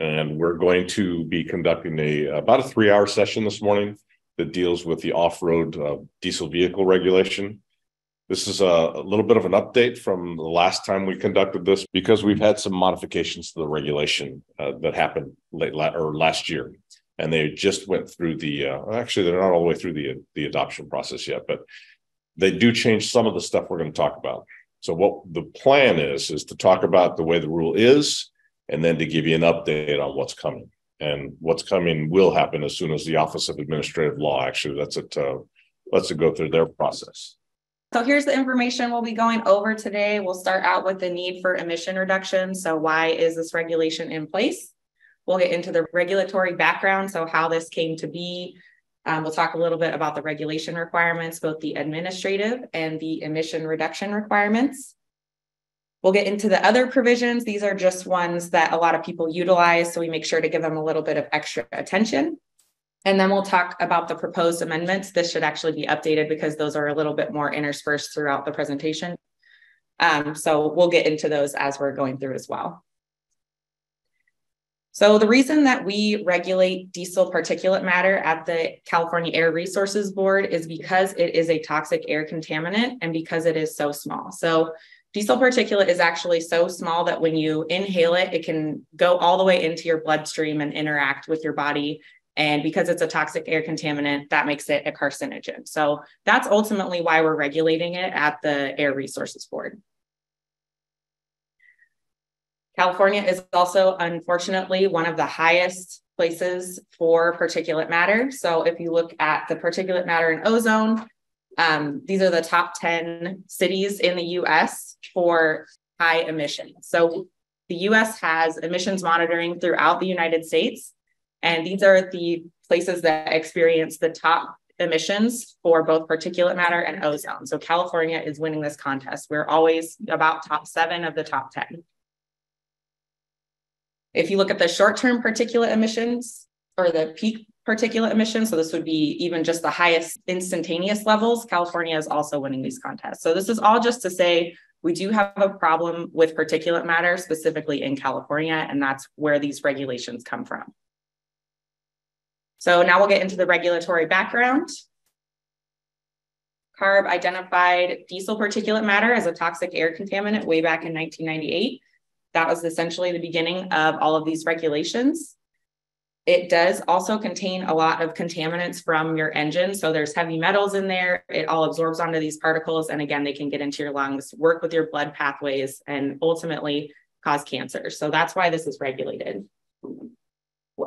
And we're going to be conducting a about a three hour session this morning that deals with the off road uh, diesel vehicle regulation. This is a, a, little bit of an update from the last time we conducted this because we've had some modifications to the regulation uh, that happened late la- or last year, and they just went through the. Uh, actually, they're not all the way through the the adoption process yet, but they do change some of the stuff we're going to talk about. So, what the plan is is to talk about the way the rule is, and then to give you an update on what's coming. And what's coming will happen as soon as the Office of Administrative Law actually lets it uh, lets it go through their process. So here's the information we'll be going over today. We'll start out with the need for emission reduction. So why is this regulation in place? We'll get into the regulatory background, so how this came to be. Um, we'll talk a little bit about the regulation requirements, both the administrative and the emission reduction requirements. We'll get into the other provisions. These are just ones that a lot of people utilize, so we make sure to give them a little bit of extra attention. And then we'll talk about the proposed amendments. This should actually be updated because those are a little bit more interspersed throughout the presentation. Um, so we'll get into those as we're going through as well. So the reason that we regulate diesel particulate matter at the California Air Resources Board is because it is a toxic air contaminant and because it is so small. So diesel particulate is actually so small that when you inhale it, it can go all the way into your bloodstream and interact with your body and because it's a toxic air contaminant, that makes it a carcinogen. So that's ultimately why we're regulating it at the Air Resources Board. California is also, unfortunately, one of the highest places for particulate matter. So if you look at the particulate matter in ozone, um, these are the top 10 cities in the US for high emissions. So the US has emissions monitoring throughout the United States. And these are the places that experience the top emissions for both particulate matter and ozone. So California is winning this contest. We're always about top seven of the top 10. If you look at the short-term particulate emissions or the peak particulate emissions, so this would be even just the highest instantaneous levels, California is also winning these contests. So this is all just to say we do have a problem with particulate matter, specifically in California, and that's where these regulations come from. So now we'll get into the regulatory background. CARB identified diesel particulate matter as a toxic air contaminant way back in 1998. That was essentially the beginning of all of these regulations. It does also contain a lot of contaminants from your engine. So there's heavy metals in there. It all absorbs onto these particles. And again, they can get into your lungs, work with your blood pathways, and ultimately cause cancer. So that's why this is regulated.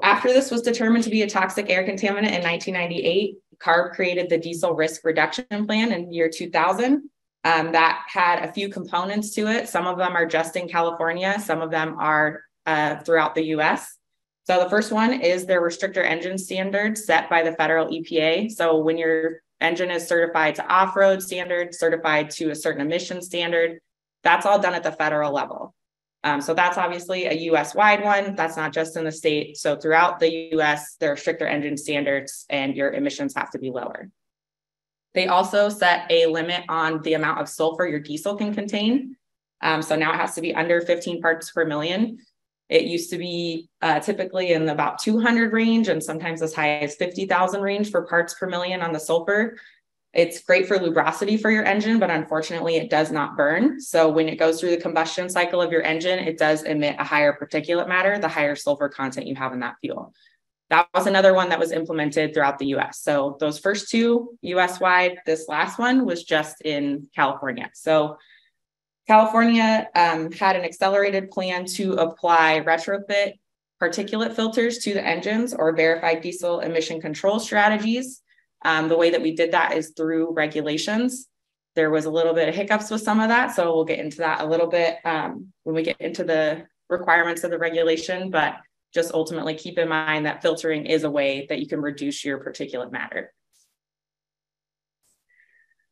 After this was determined to be a toxic air contaminant in 1998, CARB created the Diesel Risk Reduction Plan in year 2000. Um, that had a few components to it. Some of them are just in California, some of them are uh, throughout the US. So the first one is their restrictor engine standards set by the federal EPA. So when your engine is certified to off-road standard, certified to a certain emission standard, that's all done at the federal level. Um, so that's obviously a US wide one. That's not just in the state. So throughout the US, there are stricter engine standards and your emissions have to be lower. They also set a limit on the amount of sulfur your diesel can contain. Um, so now it has to be under 15 parts per million. It used to be uh, typically in about 200 range and sometimes as high as 50,000 range for parts per million on the sulfur. It's great for lubricity for your engine, but unfortunately, it does not burn. So when it goes through the combustion cycle of your engine, it does emit a higher particulate matter, the higher sulfur content you have in that fuel. That was another one that was implemented throughout the US. So those first two US wide, this last one was just in California. So California um, had an accelerated plan to apply retrofit particulate filters to the engines or verified diesel emission control strategies. Um, the way that we did that is through regulations. There was a little bit of hiccups with some of that, so we'll get into that a little bit um, when we get into the requirements of the regulation. But just ultimately keep in mind that filtering is a way that you can reduce your particulate matter.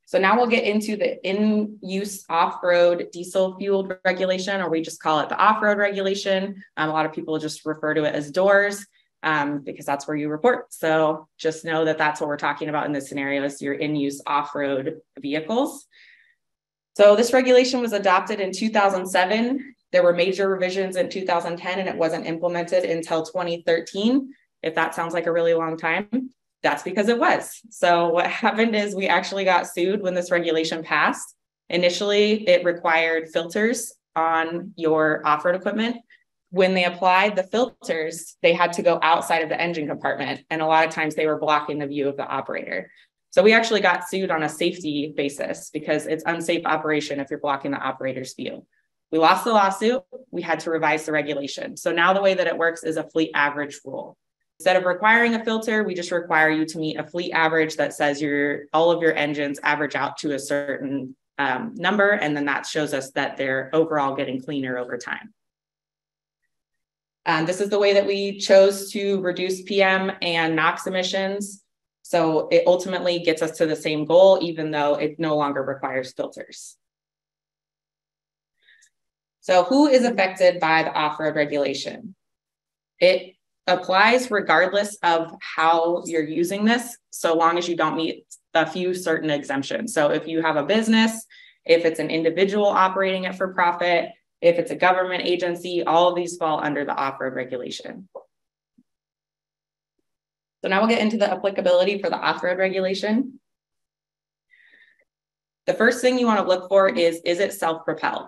So now we'll get into the in-use off-road diesel fueled regulation, or we just call it the off-road regulation. Um, a lot of people just refer to it as DOORS um, because that's where you report. So just know that that's what we're talking about in this scenario is your in-use off-road vehicles. So this regulation was adopted in 2007. There were major revisions in 2010 and it wasn't implemented until 2013. If that sounds like a really long time, that's because it was. So what happened is we actually got sued when this regulation passed. Initially, it required filters on your off-road equipment. When they applied the filters, they had to go outside of the engine compartment. And a lot of times they were blocking the view of the operator. So we actually got sued on a safety basis because it's unsafe operation if you're blocking the operator's view. We lost the lawsuit. We had to revise the regulation. So now the way that it works is a fleet average rule. Instead of requiring a filter, we just require you to meet a fleet average that says your all of your engines average out to a certain um, number, and then that shows us that they're overall getting cleaner over time. Um, this is the way that we chose to reduce PM and NOx emissions. So it ultimately gets us to the same goal, even though it no longer requires filters. So who is affected by the off-road regulation? It applies regardless of how you're using this, so long as you don't meet a few certain exemptions. So if you have a business, if it's an individual operating it for profit, if it's a government agency, all of these fall under the off-road regulation. So now we'll get into the applicability for the off-road regulation. The first thing you want to look for is, is it self-propelled?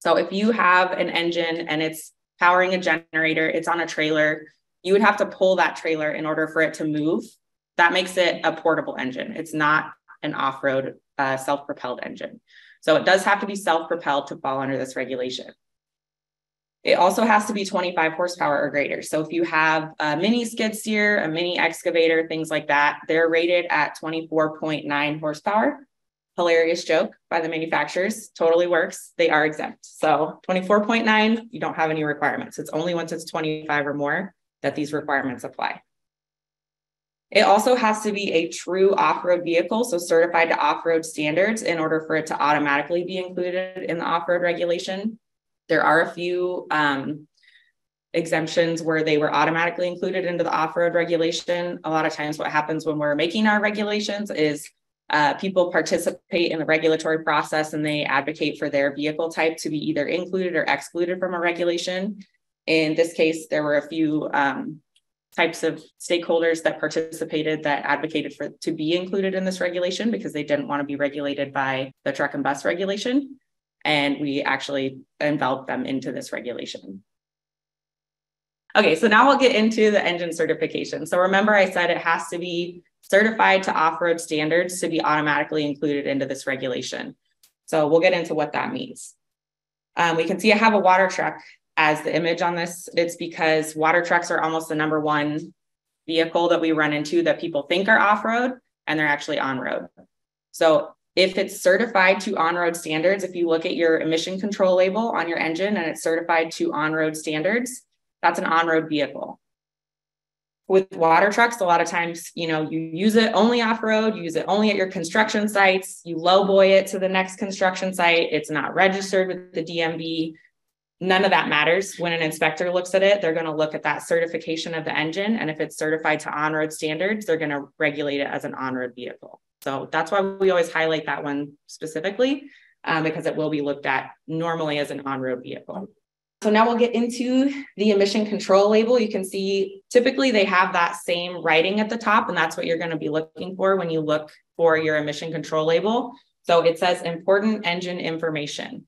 So if you have an engine and it's powering a generator, it's on a trailer, you would have to pull that trailer in order for it to move. That makes it a portable engine. It's not an off road uh, self propelled engine. So it does have to be self propelled to fall under this regulation. It also has to be 25 horsepower or greater. So if you have a mini skid steer, a mini excavator, things like that, they're rated at 24.9 horsepower hilarious joke by the manufacturers. Totally works. They are exempt. So 24.9 you don't have any requirements. It's only once it's 25 or more that these requirements apply. It also has to be a true off-road vehicle so certified to off-road standards in order for it to automatically be included in the off-road regulation. There are a few um, exemptions where they were automatically included into the off-road regulation. A lot of times what happens when we're making our regulations is uh, people participate in the regulatory process and they advocate for their vehicle type to be either included or excluded from a regulation. In this case, there were a few um, types of stakeholders that participated that advocated for to be included in this regulation because they didn't want to be regulated by the truck and bus regulation. And we actually enveloped them into this regulation. Okay, so now we'll get into the engine certification. So remember I said it has to be certified to off-road standards to be automatically included into this regulation. So we'll get into what that means. Um, we can see I have a water truck as the image on this. It's because water trucks are almost the number one vehicle that we run into that people think are off-road and they're actually on-road. So if it's certified to on-road standards, if you look at your emission control label on your engine and it's certified to on-road standards, that's an on-road vehicle with water trucks, a lot of times, you know, you use it only off road, you use it only at your construction sites, you lowboy it to the next construction site, it's not registered with the DMV. None of that matters. When an inspector looks at it, they're going to look at that certification of the engine. And if it's certified to on road standards, they're going to regulate it as an on road vehicle. So that's why we always highlight that one specifically, um, because it will be looked at normally as an on road vehicle. So now we'll get into the emission control label. You can see typically they have that same writing at the top, and that's what you're going to be looking for when you look for your emission control label. So it says important engine information.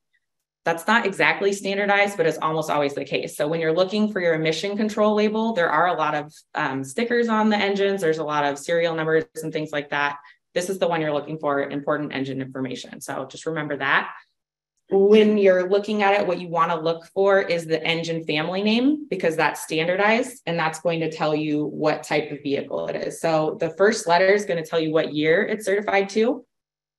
That's not exactly standardized, but it's almost always the case. So when you're looking for your emission control label, there are a lot of um, stickers on the engines. There's a lot of serial numbers and things like that. This is the one you're looking for, important engine information. So just remember that when you're looking at it, what you want to look for is the engine family name because that's standardized and that's going to tell you what type of vehicle it is. So the first letter is going to tell you what year it's certified to.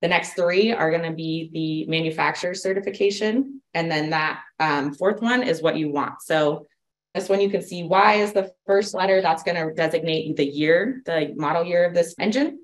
The next three are going to be the manufacturer certification. And then that um, fourth one is what you want. So this one you can see Y is the first letter. That's going to designate the year, the model year of this engine.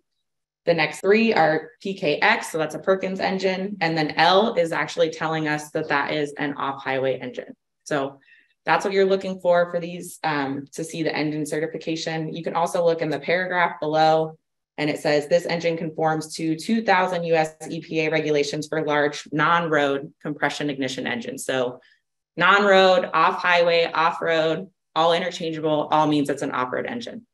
The next three are PKX, so that's a Perkins engine. And then L is actually telling us that that is an off highway engine. So that's what you're looking for for these um, to see the engine certification. You can also look in the paragraph below and it says this engine conforms to 2000 US EPA regulations for large non-road compression ignition engines. So Non-road, off-highway, off-road, all interchangeable, all means it's an off-road engine.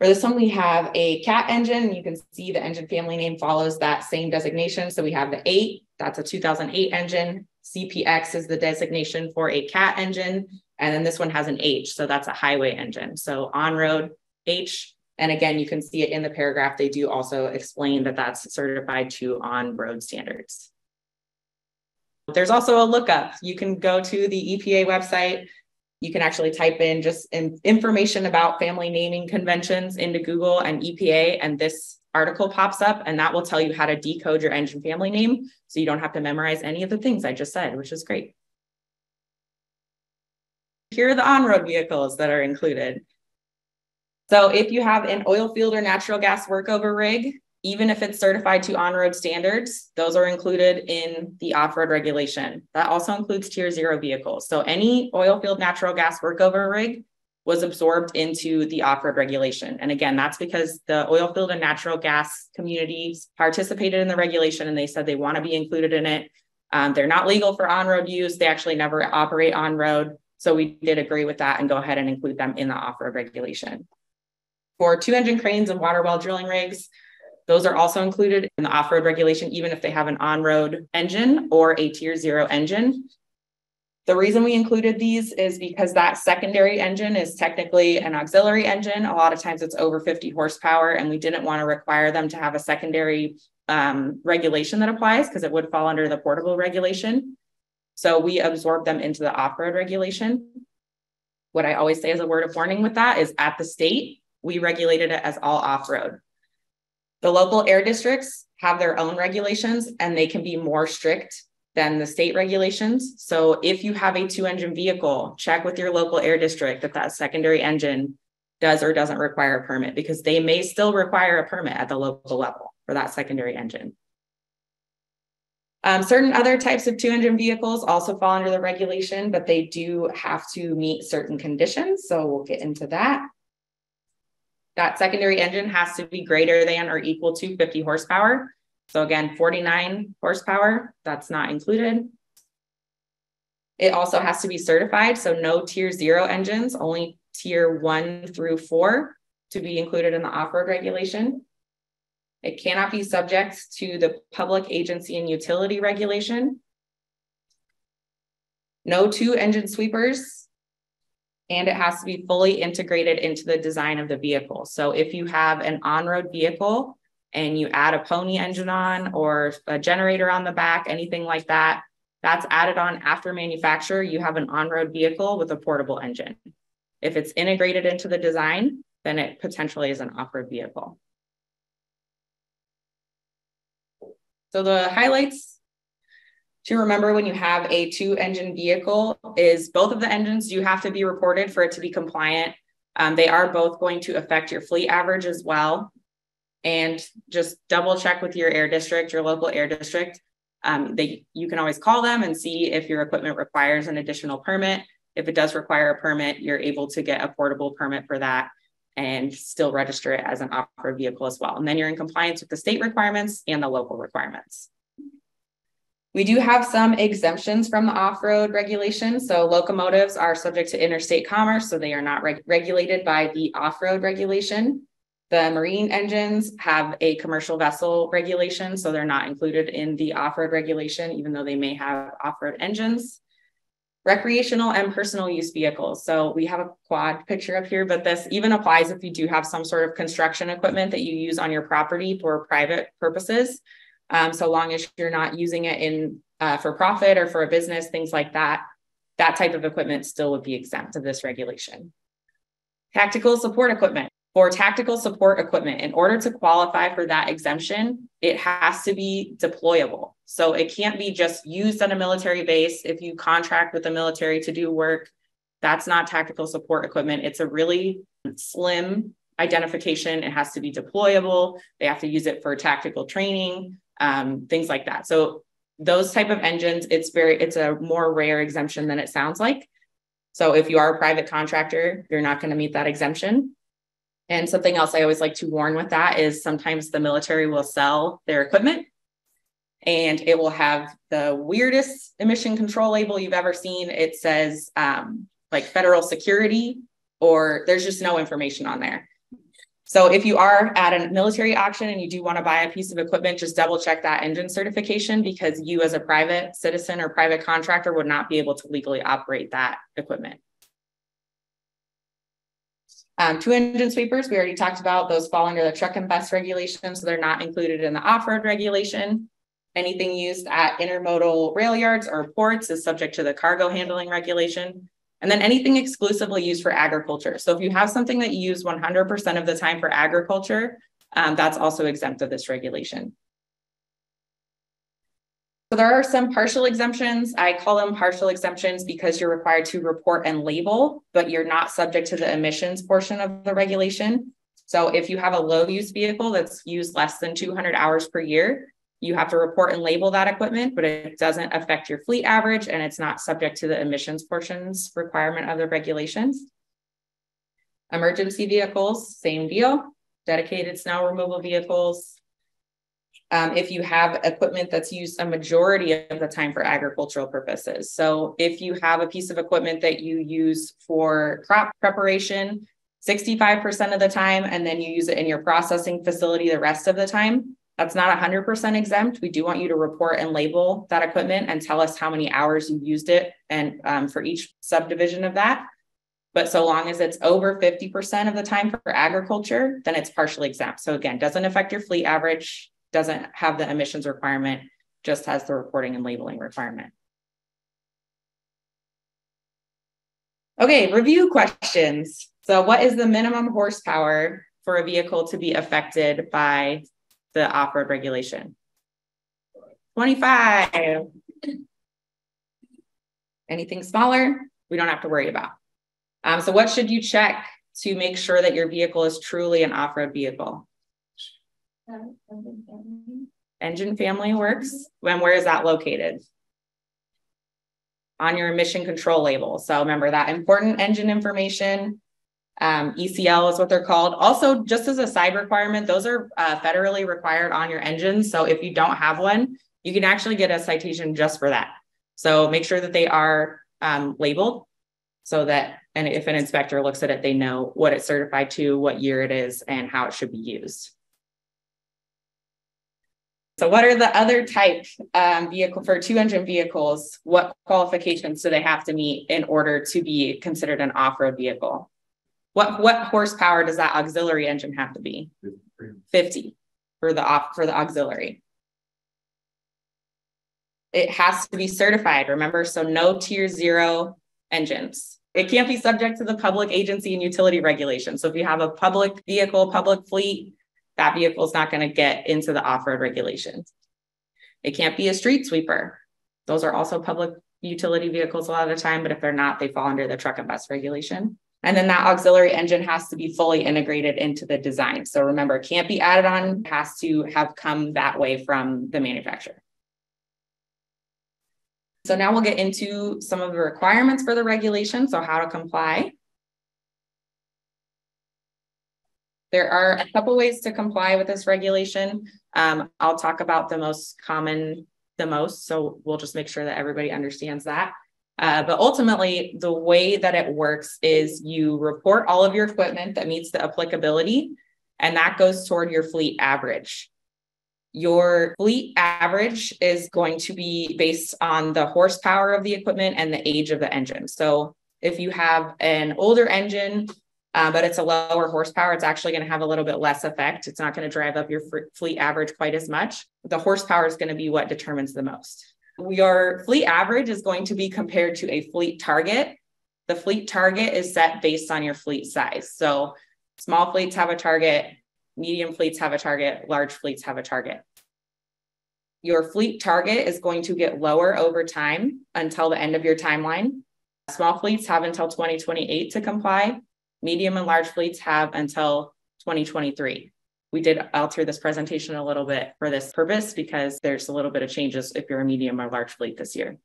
For this one, we have a cat engine. You can see the engine family name follows that same designation. So we have the eight, that's a 2008 engine. CPX is the designation for a cat engine. And then this one has an H, so that's a highway engine. So on-road H, and again, you can see it in the paragraph. They do also explain that that's certified to on-road standards. There's also a lookup. You can go to the EPA website you can actually type in just in information about family naming conventions into Google and EPA, and this article pops up, and that will tell you how to decode your engine family name. So you don't have to memorize any of the things I just said, which is great. Here are the on-road vehicles that are included. So if you have an oil field or natural gas workover rig, even if it's certified to on-road standards, those are included in the off-road regulation. That also includes tier zero vehicles. So any oil field natural gas workover rig was absorbed into the off-road regulation. And again, that's because the oil field and natural gas communities participated in the regulation and they said they want to be included in it. Um, they're not legal for on-road use. They actually never operate on-road. So we did agree with that and go ahead and include them in the off-road regulation. For two engine cranes and water well drilling rigs, those are also included in the off-road regulation, even if they have an on-road engine or a tier zero engine. The reason we included these is because that secondary engine is technically an auxiliary engine. A lot of times it's over 50 horsepower, and we didn't want to require them to have a secondary um, regulation that applies because it would fall under the portable regulation. So we absorbed them into the off-road regulation. What I always say as a word of warning with that is at the state, we regulated it as all off-road. The local air districts have their own regulations and they can be more strict than the state regulations. So if you have a two engine vehicle, check with your local air district that that secondary engine does or doesn't require a permit because they may still require a permit at the local level for that secondary engine. Um, certain other types of two engine vehicles also fall under the regulation, but they do have to meet certain conditions. So we'll get into that. That secondary engine has to be greater than or equal to 50 horsepower. So again, 49 horsepower, that's not included. It also has to be certified. So no tier zero engines, only tier one through four to be included in the off-road regulation. It cannot be subject to the public agency and utility regulation. No two engine sweepers and it has to be fully integrated into the design of the vehicle. So if you have an on-road vehicle and you add a pony engine on or a generator on the back, anything like that, that's added on after manufacture, you have an on-road vehicle with a portable engine. If it's integrated into the design, then it potentially is an off-road vehicle. So the highlights to remember when you have a two engine vehicle is both of the engines do have to be reported for it to be compliant. Um, they are both going to affect your fleet average as well. And just double check with your air district, your local air district. Um, they, you can always call them and see if your equipment requires an additional permit. If it does require a permit, you're able to get a portable permit for that and still register it as an off-road vehicle as well. And then you're in compliance with the state requirements and the local requirements. We do have some exemptions from the off-road regulation. So locomotives are subject to interstate commerce, so they are not reg regulated by the off-road regulation. The marine engines have a commercial vessel regulation, so they're not included in the off-road regulation, even though they may have off-road engines. Recreational and personal use vehicles. So we have a quad picture up here, but this even applies if you do have some sort of construction equipment that you use on your property for private purposes um, so long as you're not using it in uh, for profit or for a business, things like that, that type of equipment still would be exempt of this regulation. Tactical support equipment. For tactical support equipment, in order to qualify for that exemption, it has to be deployable. So it can't be just used on a military base. If you contract with the military to do work, that's not tactical support equipment. It's a really slim identification. It has to be deployable. They have to use it for tactical training um, things like that. So those type of engines, it's very, it's a more rare exemption than it sounds like. So if you are a private contractor, you're not going to meet that exemption. And something else I always like to warn with that is sometimes the military will sell their equipment. and it will have the weirdest emission control label you've ever seen. It says um, like federal security, or there's just no information on there. So if you are at a military auction and you do want to buy a piece of equipment, just double check that engine certification because you as a private citizen or private contractor would not be able to legally operate that equipment. Um, two engine sweepers, we already talked about, those fall under the truck and bus regulation, so they're not included in the off-road regulation. Anything used at intermodal rail yards or ports is subject to the cargo handling regulation. And then anything exclusively used for agriculture. So if you have something that you use 100% of the time for agriculture, um, that's also exempt of this regulation. So there are some partial exemptions. I call them partial exemptions because you're required to report and label, but you're not subject to the emissions portion of the regulation. So if you have a low use vehicle that's used less than 200 hours per year, you have to report and label that equipment, but it doesn't affect your fleet average and it's not subject to the emissions portions requirement of the regulations. Emergency vehicles, same deal. Dedicated snow removal vehicles, um, if you have equipment that's used a majority of the time for agricultural purposes. So if you have a piece of equipment that you use for crop preparation 65% of the time, and then you use it in your processing facility the rest of the time, that's not 100% exempt. We do want you to report and label that equipment and tell us how many hours you used it and um, for each subdivision of that. But so long as it's over 50% of the time for agriculture, then it's partially exempt. So again, doesn't affect your fleet average, doesn't have the emissions requirement, just has the reporting and labeling requirement. Okay, review questions. So what is the minimum horsepower for a vehicle to be affected by the off-road regulation? 25. Anything smaller, we don't have to worry about. Um, so what should you check to make sure that your vehicle is truly an off-road vehicle? Engine family works. When where is that located? On your emission control label. So remember that important engine information. Um, ECL is what they're called. Also, just as a side requirement, those are uh, federally required on your engines. So if you don't have one, you can actually get a citation just for that. So make sure that they are um, labeled so that, and if an inspector looks at it, they know what it's certified to, what year it is, and how it should be used. So what are the other type um, vehicle for two engine vehicles? What qualifications do they have to meet in order to be considered an off-road vehicle? What what horsepower does that auxiliary engine have to be? 50 for the off for the auxiliary. It has to be certified, remember, so no tier zero engines. It can't be subject to the public agency and utility regulation. So if you have a public vehicle, public fleet, that vehicle is not going to get into the off-road regulations. It can't be a street sweeper. Those are also public utility vehicles a lot of the time, but if they're not, they fall under the truck and bus regulation. And then that auxiliary engine has to be fully integrated into the design. So remember, it can't be added on, has to have come that way from the manufacturer. So now we'll get into some of the requirements for the regulation. So how to comply. There are a couple ways to comply with this regulation. Um, I'll talk about the most common, the most, so we'll just make sure that everybody understands that. Uh, but ultimately, the way that it works is you report all of your equipment that meets the applicability, and that goes toward your fleet average. Your fleet average is going to be based on the horsepower of the equipment and the age of the engine. So if you have an older engine uh, but it's a lower horsepower. It's actually going to have a little bit less effect. It's not going to drive up your fleet average quite as much. The horsepower is going to be what determines the most. Your fleet average is going to be compared to a fleet target. The fleet target is set based on your fleet size. So small fleets have a target, medium fleets have a target, large fleets have a target. Your fleet target is going to get lower over time until the end of your timeline. Small fleets have until 2028 to comply medium and large fleets have until 2023. We did alter this presentation a little bit for this purpose because there's a little bit of changes if you're a medium or large fleet this year.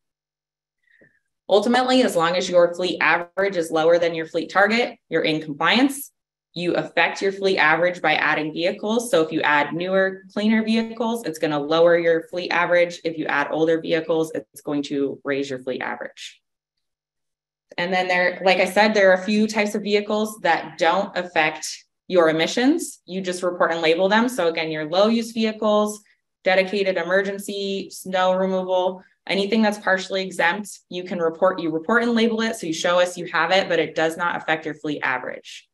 Ultimately, as long as your fleet average is lower than your fleet target, you're in compliance. You affect your fleet average by adding vehicles. So if you add newer, cleaner vehicles, it's going to lower your fleet average. If you add older vehicles, it's going to raise your fleet average. And then there, like I said, there are a few types of vehicles that don't affect your emissions. You just report and label them. So again, your low use vehicles, dedicated emergency snow removal, anything that's partially exempt, you can report, you report and label it. So you show us you have it, but it does not affect your fleet average.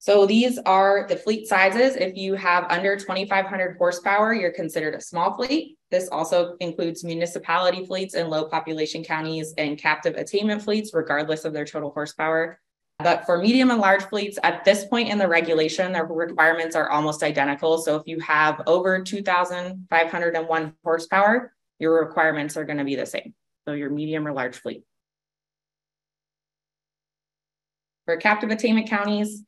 So these are the fleet sizes. If you have under 2,500 horsepower, you're considered a small fleet. This also includes municipality fleets in low population counties and captive attainment fleets, regardless of their total horsepower. But for medium and large fleets, at this point in the regulation, their requirements are almost identical. So if you have over 2,501 horsepower, your requirements are going to be the same. So your medium or large fleet. For captive attainment counties,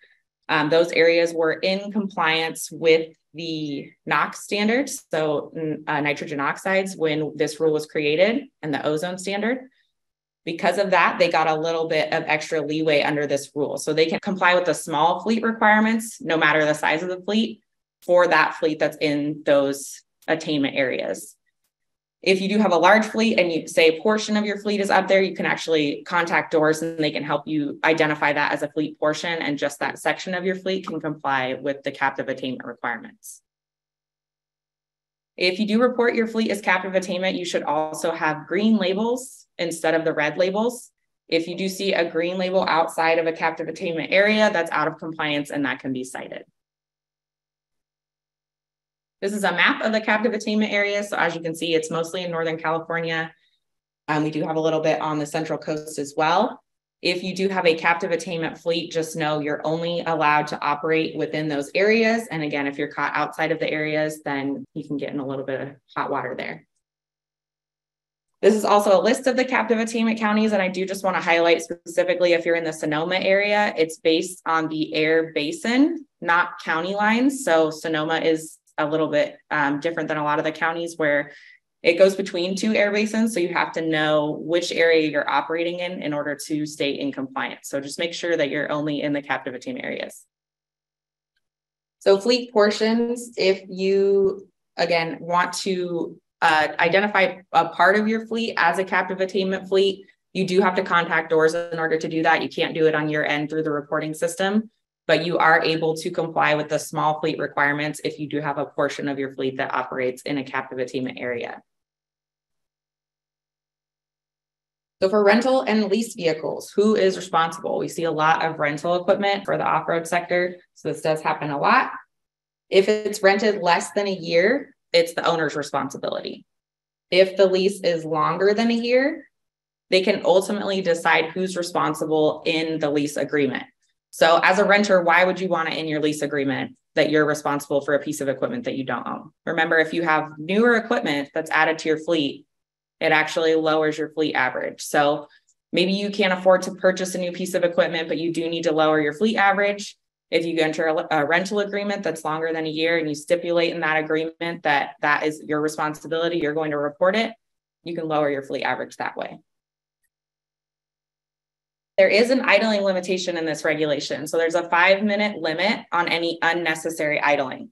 um, those areas were in compliance with the NOx standards, so uh, nitrogen oxides, when this rule was created, and the ozone standard. Because of that, they got a little bit of extra leeway under this rule. So they can comply with the small fleet requirements, no matter the size of the fleet, for that fleet that's in those attainment areas. If you do have a large fleet and you say a portion of your fleet is up there, you can actually contact DOORS and they can help you identify that as a fleet portion and just that section of your fleet can comply with the captive attainment requirements. If you do report your fleet as captive attainment, you should also have green labels instead of the red labels. If you do see a green label outside of a captive attainment area, that's out of compliance and that can be cited. This is a map of the captive attainment area. So as you can see, it's mostly in Northern California. Um, we do have a little bit on the Central Coast as well. If you do have a captive attainment fleet, just know you're only allowed to operate within those areas. And again, if you're caught outside of the areas, then you can get in a little bit of hot water there. This is also a list of the captive attainment counties, and I do just want to highlight specifically if you're in the Sonoma area, it's based on the air basin, not county lines. So Sonoma is a little bit um, different than a lot of the counties where it goes between two air basins. So you have to know which area you're operating in in order to stay in compliance. So just make sure that you're only in the captive attainment areas. So fleet portions, if you, again, want to uh, identify a part of your fleet as a captive attainment fleet, you do have to contact DOORS in order to do that. You can't do it on your end through the reporting system but you are able to comply with the small fleet requirements if you do have a portion of your fleet that operates in a captive attainment area. So for rental and lease vehicles, who is responsible? We see a lot of rental equipment for the off-road sector. So this does happen a lot. If it's rented less than a year, it's the owner's responsibility. If the lease is longer than a year, they can ultimately decide who's responsible in the lease agreement. So, as a renter, why would you want it in your lease agreement that you're responsible for a piece of equipment that you don't own? Remember, if you have newer equipment that's added to your fleet, it actually lowers your fleet average. So, maybe you can't afford to purchase a new piece of equipment, but you do need to lower your fleet average. If you enter a, a rental agreement that's longer than a year and you stipulate in that agreement that that is your responsibility, you're going to report it, you can lower your fleet average that way. There is an idling limitation in this regulation. So there's a five minute limit on any unnecessary idling.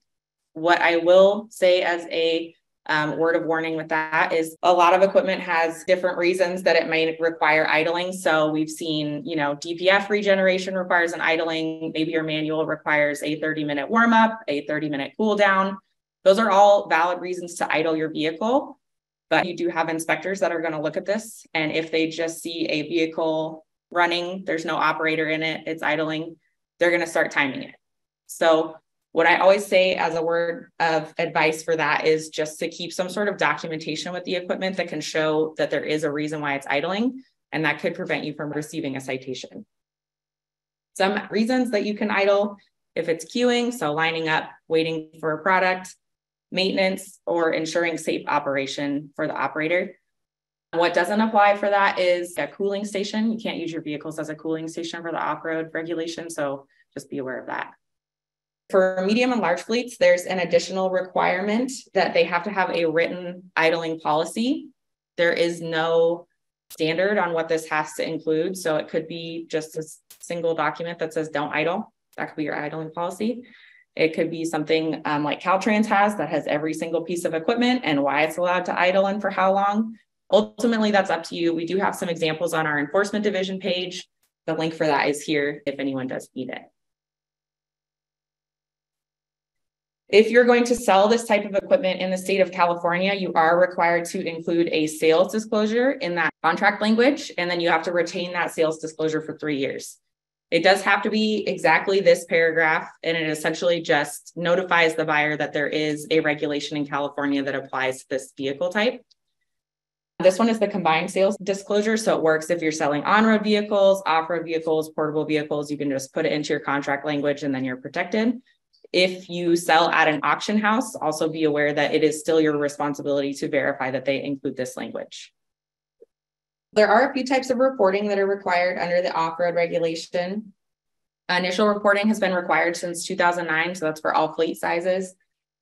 What I will say as a um, word of warning with that is a lot of equipment has different reasons that it may require idling. So we've seen, you know, DPF regeneration requires an idling. Maybe your manual requires a 30 minute warm up, a 30 minute cool down. Those are all valid reasons to idle your vehicle. But you do have inspectors that are going to look at this. And if they just see a vehicle running, there's no operator in it, it's idling, they're going to start timing it. So, what I always say as a word of advice for that is just to keep some sort of documentation with the equipment that can show that there is a reason why it's idling, and that could prevent you from receiving a citation. Some reasons that you can idle if it's queuing, so lining up, waiting for a product, maintenance, or ensuring safe operation for the operator. What doesn't apply for that is a cooling station. You can't use your vehicles as a cooling station for the off-road regulation, so just be aware of that. For medium and large fleets, there's an additional requirement that they have to have a written idling policy. There is no standard on what this has to include. So it could be just a single document that says don't idle. That could be your idling policy. It could be something um, like Caltrans has that has every single piece of equipment and why it's allowed to idle and for how long. Ultimately, that's up to you. We do have some examples on our enforcement division page. The link for that is here if anyone does need it. If you're going to sell this type of equipment in the state of California, you are required to include a sales disclosure in that contract language, and then you have to retain that sales disclosure for three years. It does have to be exactly this paragraph, and it essentially just notifies the buyer that there is a regulation in California that applies to this vehicle type. This one is the combined sales disclosure. So it works if you're selling on road vehicles, off road vehicles, portable vehicles. You can just put it into your contract language and then you're protected. If you sell at an auction house, also be aware that it is still your responsibility to verify that they include this language. There are a few types of reporting that are required under the off-road regulation. Initial reporting has been required since 2009, so that's for all fleet sizes.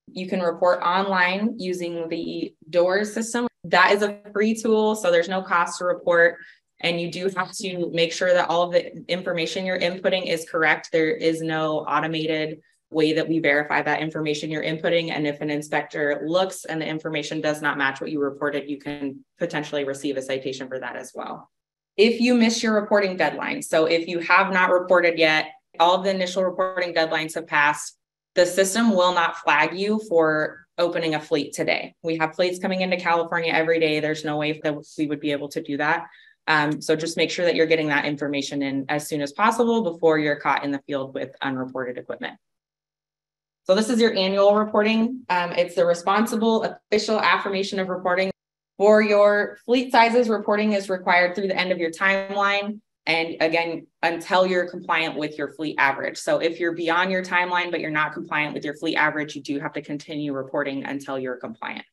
You can report online using the DOORS system. That is a free tool, so there's no cost to report. And you do have to make sure that all of the information you're inputting is correct. There is no automated way that we verify that information you're inputting. And if an inspector looks and the information does not match what you reported, you can potentially receive a citation for that as well. If you miss your reporting deadline, so if you have not reported yet, all the initial reporting deadlines have passed, the system will not flag you for opening a fleet today. We have fleets coming into California every day. There's no way that we would be able to do that. Um, so just make sure that you're getting that information in as soon as possible before you're caught in the field with unreported equipment. So this is your annual reporting. Um, it's the responsible official affirmation of reporting. For your fleet sizes, reporting is required through the end of your timeline. And again, until you're compliant with your fleet average. So if you're beyond your timeline, but you're not compliant with your fleet average, you do have to continue reporting until you're compliant.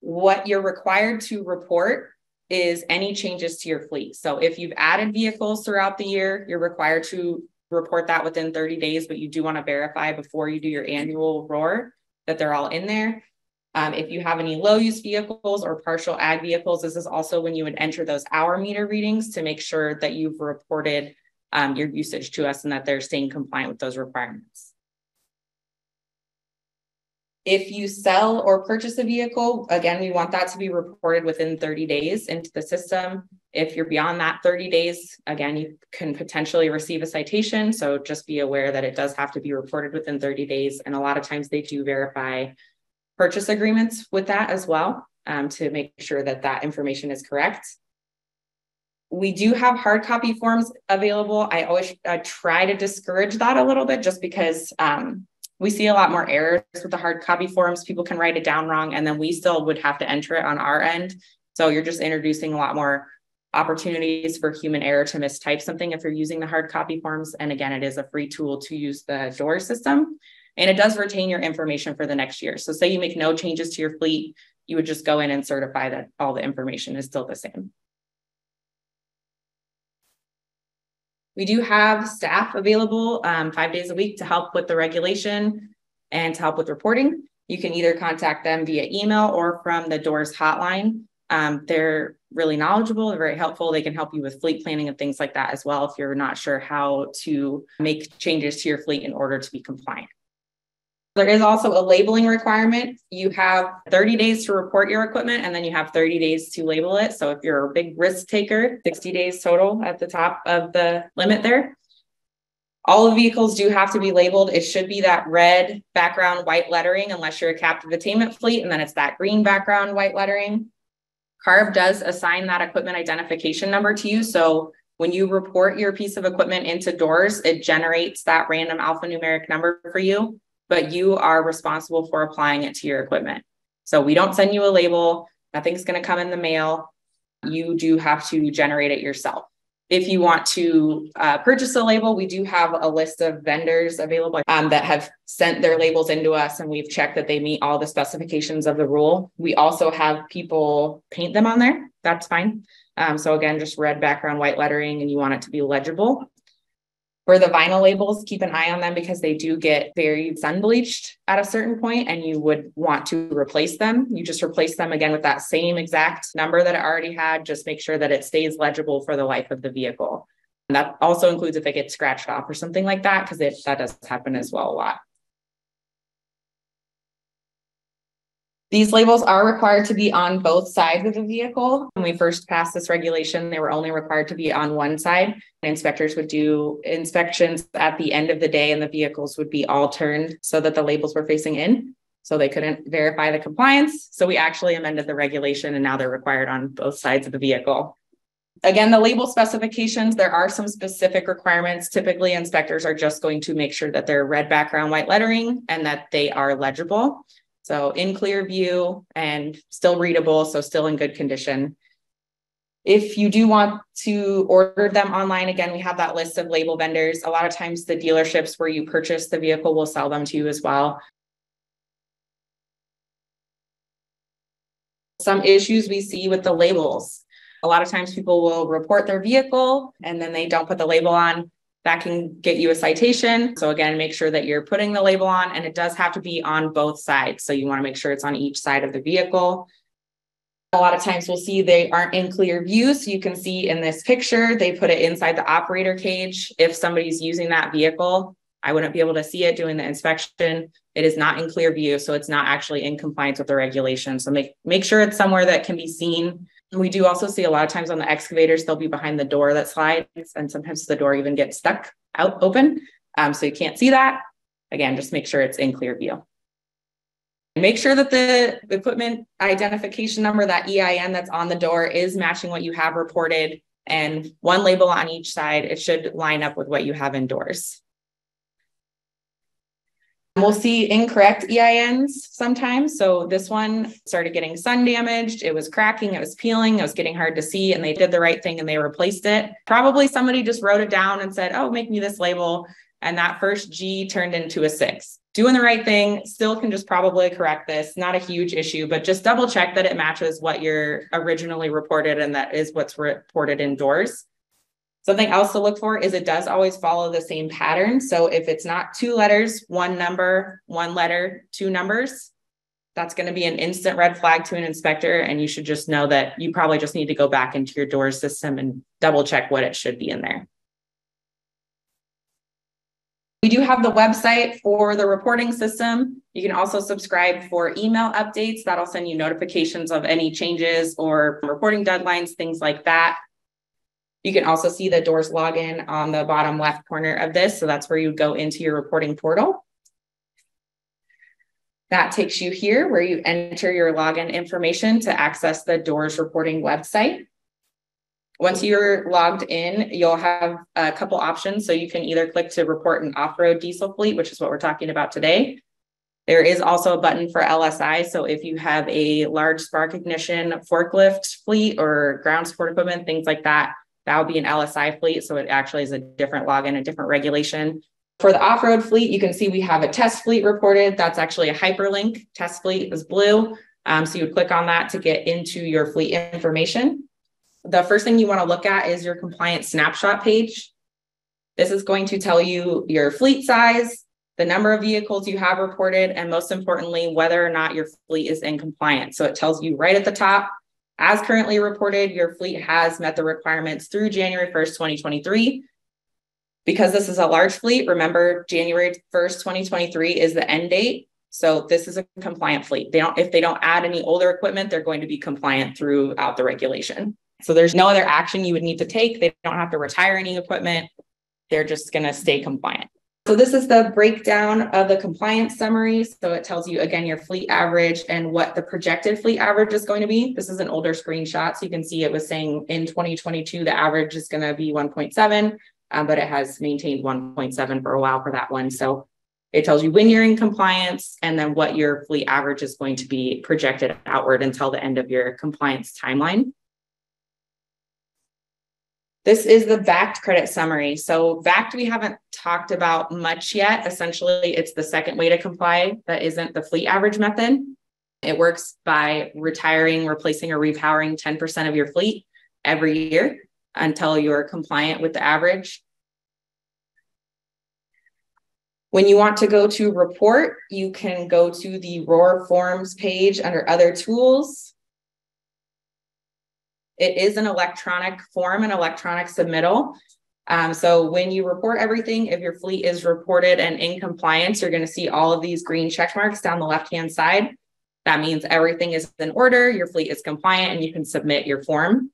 What you're required to report is any changes to your fleet. So if you've added vehicles throughout the year, you're required to report that within 30 days, but you do want to verify before you do your annual ROAR that they're all in there. Um, if you have any low use vehicles or partial ag vehicles, this is also when you would enter those hour meter readings to make sure that you've reported um, your usage to us and that they're staying compliant with those requirements. If you sell or purchase a vehicle, again, we want that to be reported within 30 days into the system. If you're beyond that 30 days, again, you can potentially receive a citation. So just be aware that it does have to be reported within 30 days. And a lot of times they do verify purchase agreements with that as well um, to make sure that that information is correct. We do have hard copy forms available. I always try to discourage that a little bit just because um, we see a lot more errors with the hard copy forms. People can write it down wrong, and then we still would have to enter it on our end. So you're just introducing a lot more opportunities for human error to mistype something if you're using the hard copy forms. And again, it is a free tool to use the DOOR system. And it does retain your information for the next year. So say you make no changes to your fleet, you would just go in and certify that all the information is still the same. We do have staff available um, five days a week to help with the regulation and to help with reporting. You can either contact them via email or from the DOORS hotline. Um, they're really knowledgeable, they're very helpful. They can help you with fleet planning and things like that as well if you're not sure how to make changes to your fleet in order to be compliant. There is also a labeling requirement. You have 30 days to report your equipment and then you have 30 days to label it. So if you're a big risk taker, 60 days total at the top of the limit there. All the vehicles do have to be labeled. It should be that red background white lettering, unless you're a captive attainment fleet, and then it's that green background white lettering. CARB does assign that equipment identification number to you. So when you report your piece of equipment into DOORS, it generates that random alphanumeric number for you but you are responsible for applying it to your equipment. So we don't send you a label, nothing's going to come in the mail. You do have to generate it yourself. If you want to uh, purchase a label, we do have a list of vendors available um, that have sent their labels into us, and we've checked that they meet all the specifications of the rule. We also have people paint them on there. That's fine. Um, so again, just red background, white lettering, and you want it to be legible. For the vinyl labels, keep an eye on them because they do get very sun bleached at a certain point and you would want to replace them. You just replace them again with that same exact number that it already had. Just make sure that it stays legible for the life of the vehicle. And that also includes if it gets scratched off or something like that, because that does happen as well a lot. These labels are required to be on both sides of the vehicle. When we first passed this regulation, they were only required to be on one side. Inspectors would do inspections at the end of the day and the vehicles would be all turned so that the labels were facing in. So they couldn't verify the compliance. So we actually amended the regulation and now they're required on both sides of the vehicle. Again, the label specifications, there are some specific requirements. Typically, inspectors are just going to make sure that they're red background, white lettering, and that they are legible. So in clear view and still readable, so still in good condition. If you do want to order them online, again, we have that list of label vendors. A lot of times the dealerships where you purchase the vehicle will sell them to you as well. Some issues we see with the labels. A lot of times people will report their vehicle and then they don't put the label on that can get you a citation. So again, make sure that you're putting the label on and it does have to be on both sides. So you want to make sure it's on each side of the vehicle. A lot of times we'll see they aren't in clear view. So you can see in this picture, they put it inside the operator cage. If somebody's using that vehicle, I wouldn't be able to see it doing the inspection. It is not in clear view. So it's not actually in compliance with the regulation. So make, make sure it's somewhere that can be seen we do also see a lot of times on the excavators, they'll be behind the door that slides, and sometimes the door even gets stuck out open. Um, so you can't see that. Again, just make sure it's in clear view. Make sure that the equipment identification number, that EIN that's on the door, is matching what you have reported and one label on each side. It should line up with what you have in DOORS. We'll see incorrect EINs sometimes. So this one started getting sun damaged. It was cracking, it was peeling, it was getting hard to see, and they did the right thing and they replaced it. Probably somebody just wrote it down and said, Oh, make me this label. And that first G turned into a six. Doing the right thing still can just probably correct this. Not a huge issue, but just double check that it matches what you're originally reported and that is what's reported in DOORS. Something else to look for is it does always follow the same pattern. So if it's not two letters, one number, one letter, two numbers, that's going to be an instant red flag to an inspector. And you should just know that you probably just need to go back into your DOORS system and double check what it should be in there. We do have the website for the reporting system. You can also subscribe for email updates. That'll send you notifications of any changes or reporting deadlines, things like that. You can also see the DOORS login on the bottom left corner of this. So that's where you go into your reporting portal. That takes you here where you enter your login information to access the DOORS reporting website. Once you're logged in, you'll have a couple options. So you can either click to report an off-road diesel fleet, which is what we're talking about today. There is also a button for LSI. So if you have a large spark ignition forklift fleet or ground support equipment, things like that, that would be an LSI fleet. So it actually is a different login, a different regulation. For the off-road fleet, you can see we have a test fleet reported. That's actually a hyperlink. Test fleet is blue. Um, so you would click on that to get into your fleet information. The first thing you want to look at is your compliance snapshot page. This is going to tell you your fleet size, the number of vehicles you have reported, and most importantly, whether or not your fleet is in compliance. So it tells you right at the top as currently reported, your fleet has met the requirements through January 1st, 2023. Because this is a large fleet, remember January 1st, 2023 is the end date. So this is a compliant fleet. They don't, if they don't add any older equipment, they're going to be compliant throughout the regulation. So there's no other action you would need to take. They don't have to retire any equipment. They're just going to stay compliant. So this is the breakdown of the compliance summary. So it tells you again your fleet average and what the projected fleet average is going to be. This is an older screenshot. So you can see it was saying in 2022, the average is going to be 1.7, um, but it has maintained 1.7 for a while for that one. So it tells you when you're in compliance and then what your fleet average is going to be projected outward until the end of your compliance timeline. This is the BACT credit summary. So BACT we haven't talked about much yet. Essentially, it's the second way to comply that isn't the fleet average method. It works by retiring, replacing, or repowering 10% of your fleet every year until you're compliant with the average. When you want to go to report, you can go to the ROAR forms page under other tools. It is an electronic form, an electronic submittal. Um, so when you report everything, if your fleet is reported and in compliance, you're going to see all of these green check marks down the left-hand side. That means everything is in order, your fleet is compliant, and you can submit your form.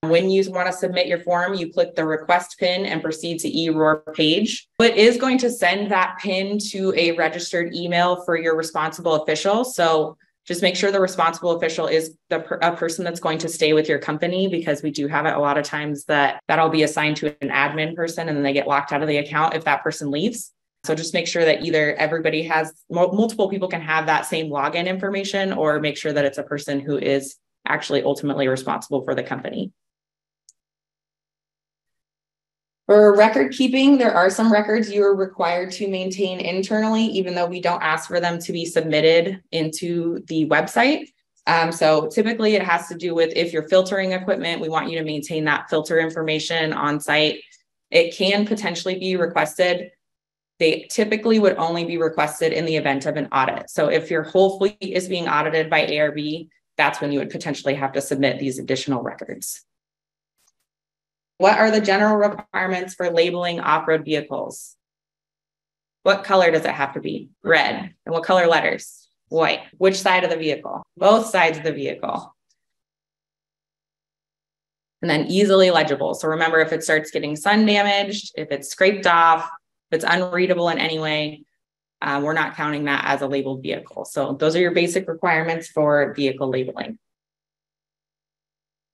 When you want to submit your form, you click the request pin and proceed to eROAR page. But it is going to send that pin to a registered email for your responsible official. So just make sure the responsible official is the a person that's going to stay with your company because we do have it a lot of times that that'll be assigned to an admin person and then they get locked out of the account if that person leaves. So just make sure that either everybody has multiple people can have that same login information or make sure that it's a person who is actually ultimately responsible for the company. For record keeping, there are some records you are required to maintain internally, even though we don't ask for them to be submitted into the website. Um, so typically it has to do with if you're filtering equipment, we want you to maintain that filter information on site. It can potentially be requested. They typically would only be requested in the event of an audit. So if your whole fleet is being audited by ARB, that's when you would potentially have to submit these additional records. What are the general requirements for labeling off-road vehicles? What color does it have to be? Red. And what color letters? White. Which side of the vehicle? Both sides of the vehicle. And then easily legible. So remember, if it starts getting sun damaged, if it's scraped off, if it's unreadable in any way, uh, we're not counting that as a labeled vehicle. So those are your basic requirements for vehicle labeling.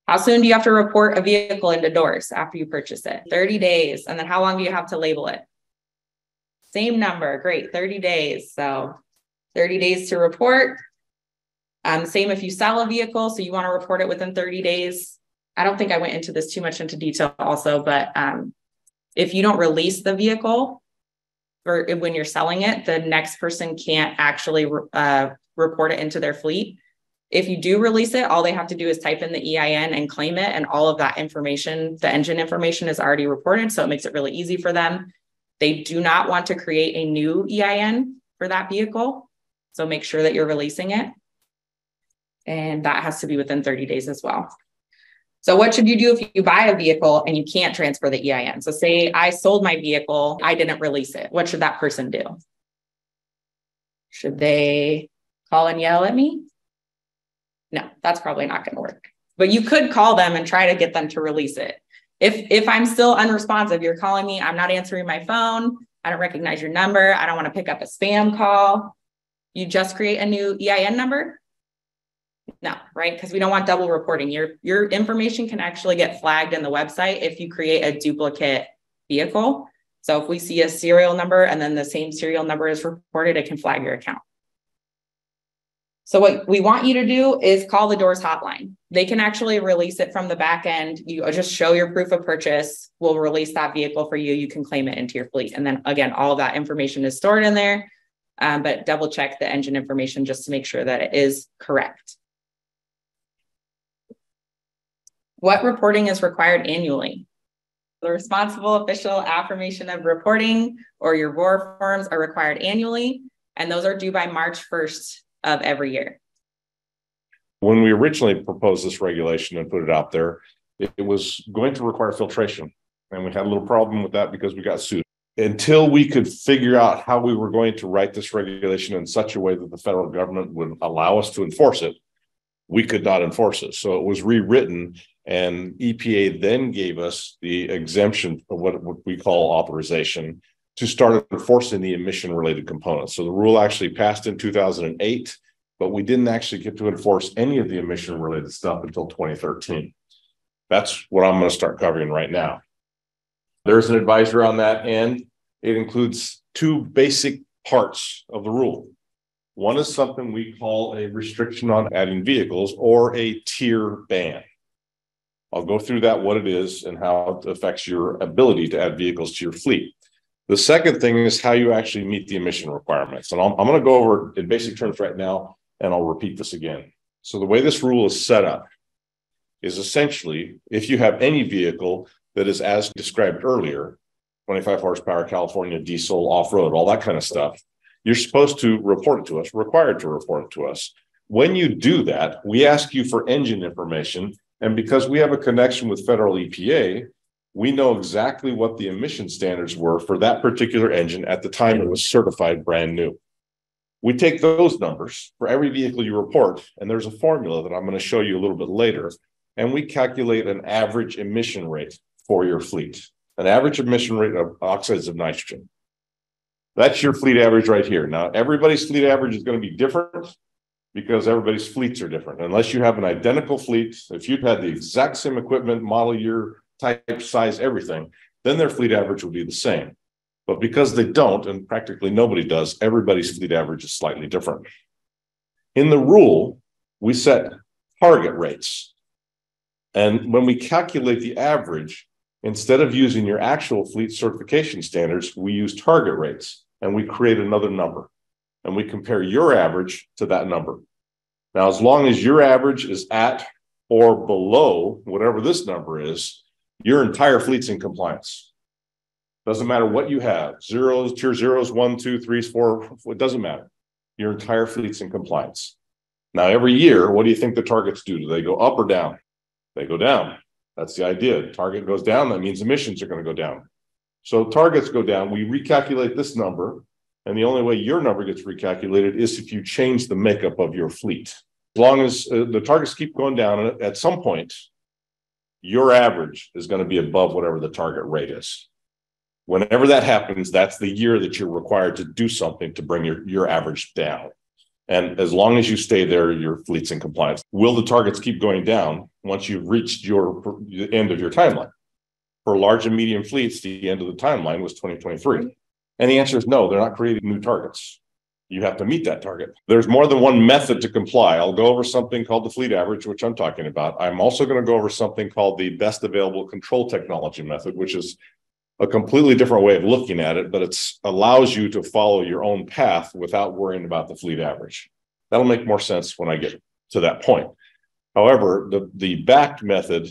How soon do you have to report a vehicle into DOORS after you purchase it? 30 days. And then how long do you have to label it? Same number. Great. 30 days. So 30 days to report. Um, same if you sell a vehicle. So you want to report it within 30 days. I don't think I went into this too much into detail also, but um, if you don't release the vehicle or when you're selling it, the next person can't actually uh, report it into their fleet. If you do release it, all they have to do is type in the EIN and claim it. And all of that information, the engine information is already reported. So it makes it really easy for them. They do not want to create a new EIN for that vehicle. So make sure that you're releasing it. And that has to be within 30 days as well. So what should you do if you buy a vehicle and you can't transfer the EIN? So say I sold my vehicle, I didn't release it. What should that person do? Should they call and yell at me? No, that's probably not going to work. But you could call them and try to get them to release it. If if I'm still unresponsive, you're calling me, I'm not answering my phone, I don't recognize your number, I don't want to pick up a spam call. You just create a new EIN number? No, right? Because we don't want double reporting. Your your information can actually get flagged in the website if you create a duplicate vehicle. So if we see a serial number and then the same serial number is reported, it can flag your account. So what we want you to do is call the DOORS hotline. They can actually release it from the back end. You just show your proof of purchase. We'll release that vehicle for you. You can claim it into your fleet. And then again, all that information is stored in there, um, but double check the engine information just to make sure that it is correct. What reporting is required annually? The responsible official affirmation of reporting or your ROAR forms are required annually, and those are due by March 1st of every year. When we originally proposed this regulation and put it out there, it, was going to require filtration. And we had a little problem with that because we got sued. Until we could figure out how we were going to write this regulation in such a way that the federal government would allow us to enforce it, we could not enforce it. So it was rewritten, and EPA then gave us the exemption of what, what we call authorization to start enforcing the emission related components. So the rule actually passed in 2008, but we didn't actually get to enforce any of the emission related stuff until 2013. That's what I'm going to start covering right now. There's an advisor on that end. It includes two basic parts of the rule. One is something we call a restriction on adding vehicles or a tier ban. I'll go through that, what it is, and how it affects your ability to add vehicles to your fleet. The second thing is how you actually meet the emission requirements. And I'm, I'm going to go over in basic terms right now, and I'll repeat this again. So the way this rule is set up is essentially if you have any vehicle that is as described earlier, 25 horsepower California diesel off road, all that kind of stuff. You're supposed to report it to us, required to report it to us. When you do that, we ask you for engine information. And because we have a connection with federal EPA, we know exactly what the emission standards were for that particular engine at the time it was certified brand new. We take those numbers for every vehicle you report, and there's a formula that I'm going to show you a little bit later, and we calculate an average emission rate for your fleet, an average emission rate of oxides of nitrogen. That's your fleet average right here. Now, everybody's fleet average is going to be different because everybody's fleets are different. Unless you have an identical fleet, if you've had the exact same equipment, model year, type, size, everything, then their fleet average would be the same. But because they don't, and practically nobody does, everybody's fleet average is slightly different. In the rule, we set target rates. And when we calculate the average, instead of using your actual fleet certification standards, we use target rates and we create another number. And we compare your average to that number. Now, as long as your average is at or below whatever this number is, your entire fleet's in compliance. Doesn't matter what you have zeros, tier zeros, one, two, threes, four, it doesn't matter. Your entire fleet's in compliance. Now, every year, what do you think the targets do? Do they go up or down? They go down. That's the idea. Target goes down, that means emissions are going to go down. So targets go down. We recalculate this number, and the only way your number gets recalculated is if you change the makeup of your fleet. As long as uh, the targets keep going down, at some point, your average is going to be above whatever the target rate is. Whenever that happens, that's the year that you're required to do something to bring your, your average down. And as long as you stay there, your fleet's in compliance. Will the targets keep going down once you've reached your end of your timeline? For large and medium fleets, the end of the timeline was 2023. And the answer is no, they're not creating new targets. You have to meet that target. There's more than one method to comply. I'll go over something called the fleet average, which I'm talking about. I'm also going to go over something called the best available control technology method, which is a completely different way of looking at it, but it allows you to follow your own path without worrying about the fleet average. That'll make more sense when I get to that point. However, the, the BACT method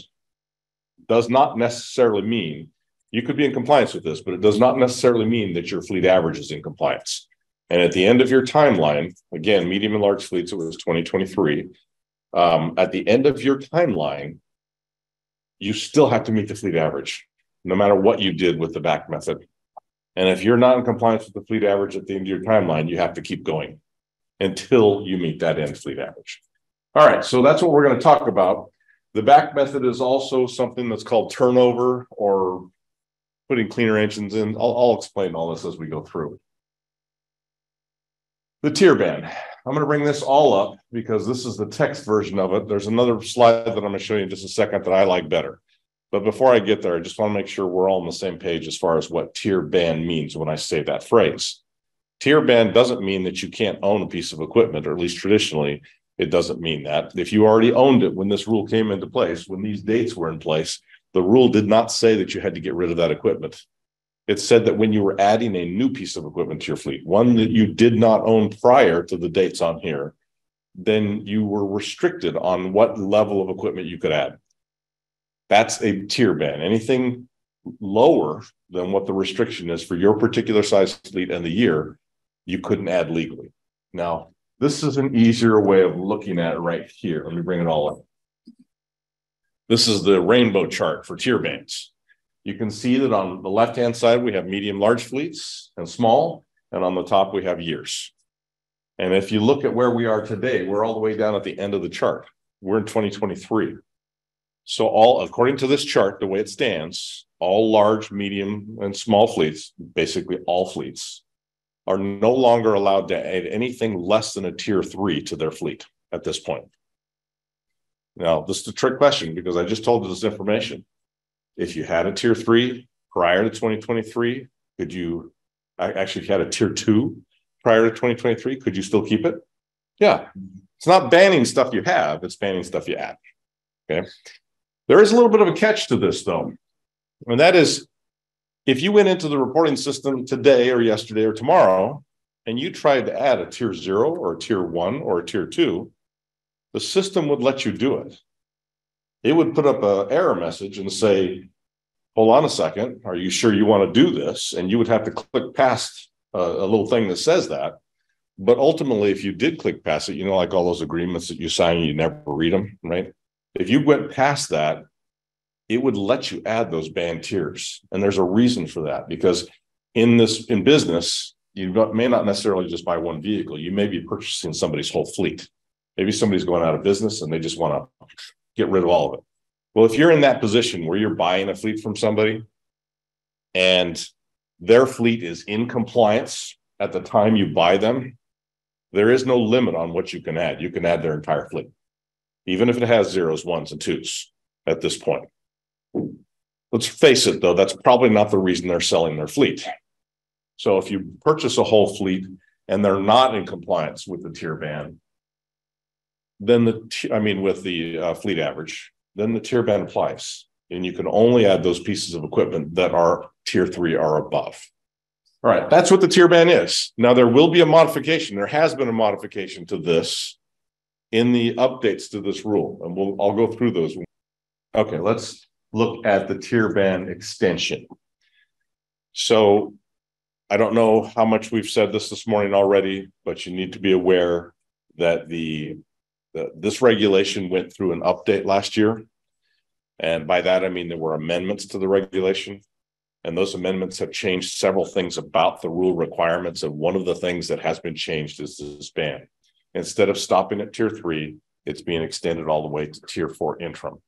does not necessarily mean you could be in compliance with this, but it does not necessarily mean that your fleet average is in compliance. And at the end of your timeline, again, medium and large fleets, it was 2023. Um, at the end of your timeline, you still have to meet the fleet average no matter what you did with the BACT method. And if you're not in compliance with the fleet average at the end of your timeline, you have to keep going until you meet that end fleet average. All right, so that's what we're going to talk about. The BACT method is also something that's called turnover or putting cleaner engines in. I'll, I'll explain all this as we go through. The tier ban. I'm going to bring this all up because this is the text version of it. There's another slide that I'm going to show you in just a second that I like better. But before I get there, I just want to make sure we're all on the same page as far as what tier ban means when I say that phrase. Tier ban doesn't mean that you can't own a piece of equipment, or at least traditionally, it doesn't mean that. If you already owned it when this rule came into place, when these dates were in place, the rule did not say that you had to get rid of that equipment. It said that when you were adding a new piece of equipment to your fleet, one that you did not own prior to the dates on here, then you were restricted on what level of equipment you could add. That's a tier ban. Anything lower than what the restriction is for your particular size fleet and the year, you couldn't add legally. Now, this is an easier way of looking at it right here. Let me bring it all up. This is the rainbow chart for tier bands. You can see that on the left hand side, we have medium, large fleets and small, and on the top, we have years. And if you look at where we are today, we're all the way down at the end of the chart. We're in 2023. So all according to this chart, the way it stands, all large, medium, and small fleets, basically all fleets, are no longer allowed to add anything less than a tier three to their fleet at this point. Now, this is a trick question because I just told you this information. If you had a tier three prior to 2023, could you actually had a tier two prior to 2023? Could you still keep it? Yeah. It's not banning stuff you have, it's banning stuff you add. Okay. There is a little bit of a catch to this, though, and that is if you went into the reporting system today or yesterday or tomorrow and you tried to add a tier zero or a tier one or a tier two, the system would let you do it. It would put up an error message and say, hold on a second, are you sure you want to do this? And you would have to click past a, a little thing that says that. But ultimately, if you did click past it, you know, like all those agreements that you sign, you never read them, right? If you went past that, it would let you add those band tiers. And there's a reason for that because in this in business, you may not necessarily just buy one vehicle. You may be purchasing somebody's whole fleet. Maybe somebody's going out of business and they just want to get rid of all of it. Well, if you're in that position where you're buying a fleet from somebody and their fleet is in compliance at the time you buy them, there is no limit on what you can add. You can add their entire fleet, even if it has zeros, ones, and twos at this point. Let's face it, though, that's probably not the reason they're selling their fleet. So if you purchase a whole fleet and they're not in compliance with the tier ban, then the, I mean, with the uh, fleet average, then the tier ban applies. And you can only add those pieces of equipment that are tier three or above. All right, that's what the tier ban is. Now, there will be a modification. There has been a modification to this in the updates to this rule, and we'll I'll go through those. Okay, let's look at the tier ban extension. So I don't know how much we've said this this morning already, but you need to be aware that the this regulation went through an update last year. And by that, I mean there were amendments to the regulation. And those amendments have changed several things about the rule requirements. And one of the things that has been changed is this ban. Instead of stopping at tier three, it's being extended all the way to tier four interim.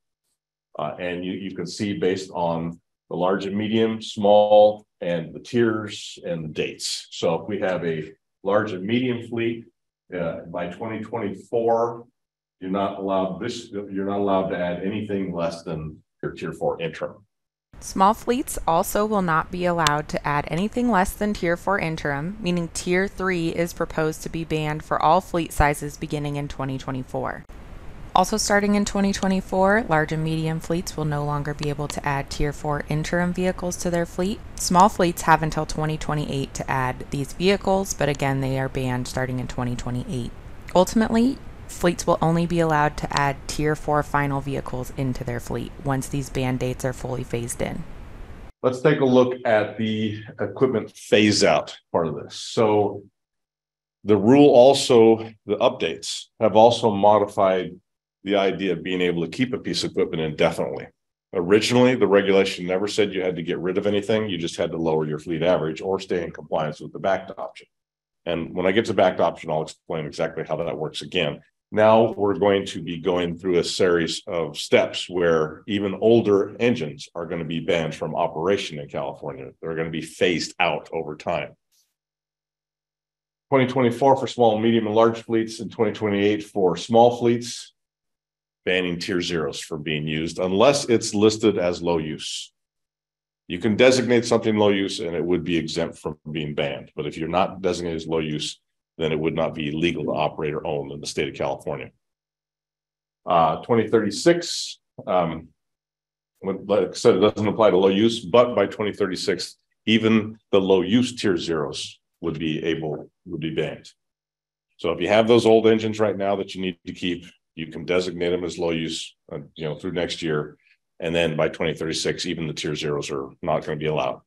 Uh, and you, you can see based on the large and medium, small, and the tiers and the dates. So if we have a large and medium fleet uh, by 2024, you're not allowed this, you're not allowed to add anything less than your tier four interim. Small fleets also will not be allowed to add anything less than Tier 4 interim, meaning Tier 3 is proposed to be banned for all fleet sizes beginning in 2024. Also, starting in 2024, large and medium fleets will no longer be able to add Tier 4 interim vehicles to their fleet. Small fleets have until 2028 to add these vehicles, but again, they are banned starting in 2028. Ultimately, fleets will only be allowed to add Tier 4 final vehicles into their fleet once these band dates are fully phased in. Let's take a look at the equipment phase out part of this. So the rule also, the updates have also modified the idea of being able to keep a piece of equipment indefinitely. Originally, the regulation never said you had to get rid of anything. You just had to lower your fleet average or stay in compliance with the BACT option. And when I get to BACT option, I'll explain exactly how that works again. Now we're going to be going through a series of steps where even older engines are going to be banned from operation in California. They're going to be phased out over time. 2024 for small, medium, and large fleets, and 2028 for small fleets, banning tier zeros from being used unless it's listed as low use. You can designate something low use and it would be exempt from being banned. But if you're not designated as low use, then it would not be legal to operate or own in the state of California. Uh, 2036, um, like I said, it doesn't apply to low use, but by 2036, even the low use tier zeros would be able, would be banned. So if you have those old engines right now that you need to keep, you can designate them as low use, uh, you know, through next year. And then by 2036, even the tier zeros are not going to be allowed.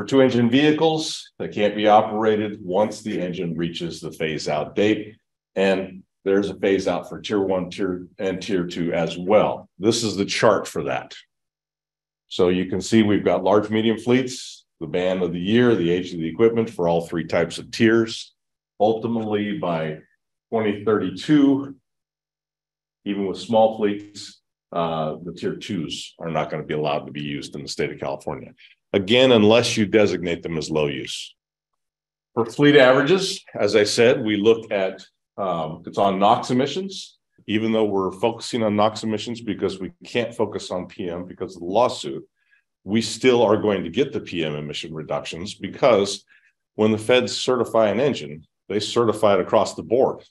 For two engine vehicles, they can't be operated once the engine reaches the phase out date. And there's a phase out for tier one, tier and tier two as well. This is the chart for that. So you can see we've got large medium fleets, the band of the year, the age of the equipment for all three types of tiers. Ultimately, by 2032, even with small fleets, uh, the tier twos are not going to be allowed to be used in the state of California. Again, unless you designate them as low use. For fleet averages, as I said, we look at um, it's on NOx emissions, even though we're focusing on NOx emissions because we can't focus on PM because of the lawsuit. We still are going to get the PM emission reductions because when the feds certify an engine, they certify it across the board.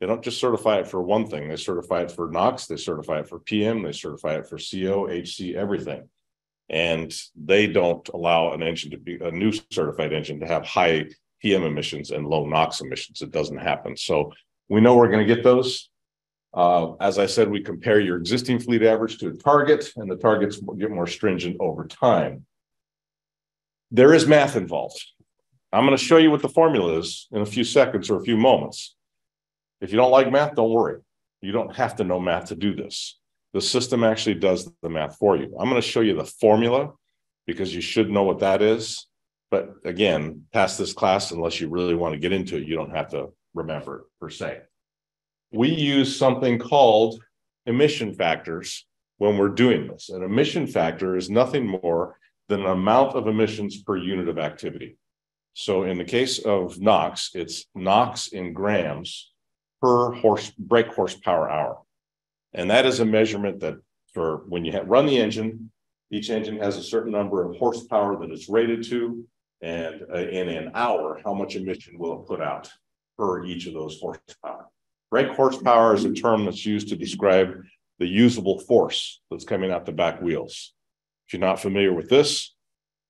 They don't just certify it for one thing, they certify it for NOx, they certify it for PM, they certify it for CO, HC, everything and they don't allow an engine to be a new certified engine to have high PM emissions and low NOx emissions. It doesn't happen. So we know we're going to get those. Uh, as I said, we compare your existing fleet average to a target and the targets get more stringent over time. There is math involved. I'm going to show you what the formula is in a few seconds or a few moments. If you don't like math, don't worry. You don't have to know math to do this. The system actually does the math for you. I'm going to show you the formula because you should know what that is. But again, past this class, unless you really want to get into it, you don't have to remember it per se. We use something called emission factors when we're doing this. An emission factor is nothing more than an amount of emissions per unit of activity. So in the case of NOx, it's NOx in grams per horse brake horsepower hour. And that is a measurement that for when you run the engine, each engine has a certain number of horsepower that it's rated to. And uh, in an hour, how much emission will it put out per each of those horsepower? Brake horsepower is a term that's used to describe the usable force that's coming out the back wheels. If you're not familiar with this,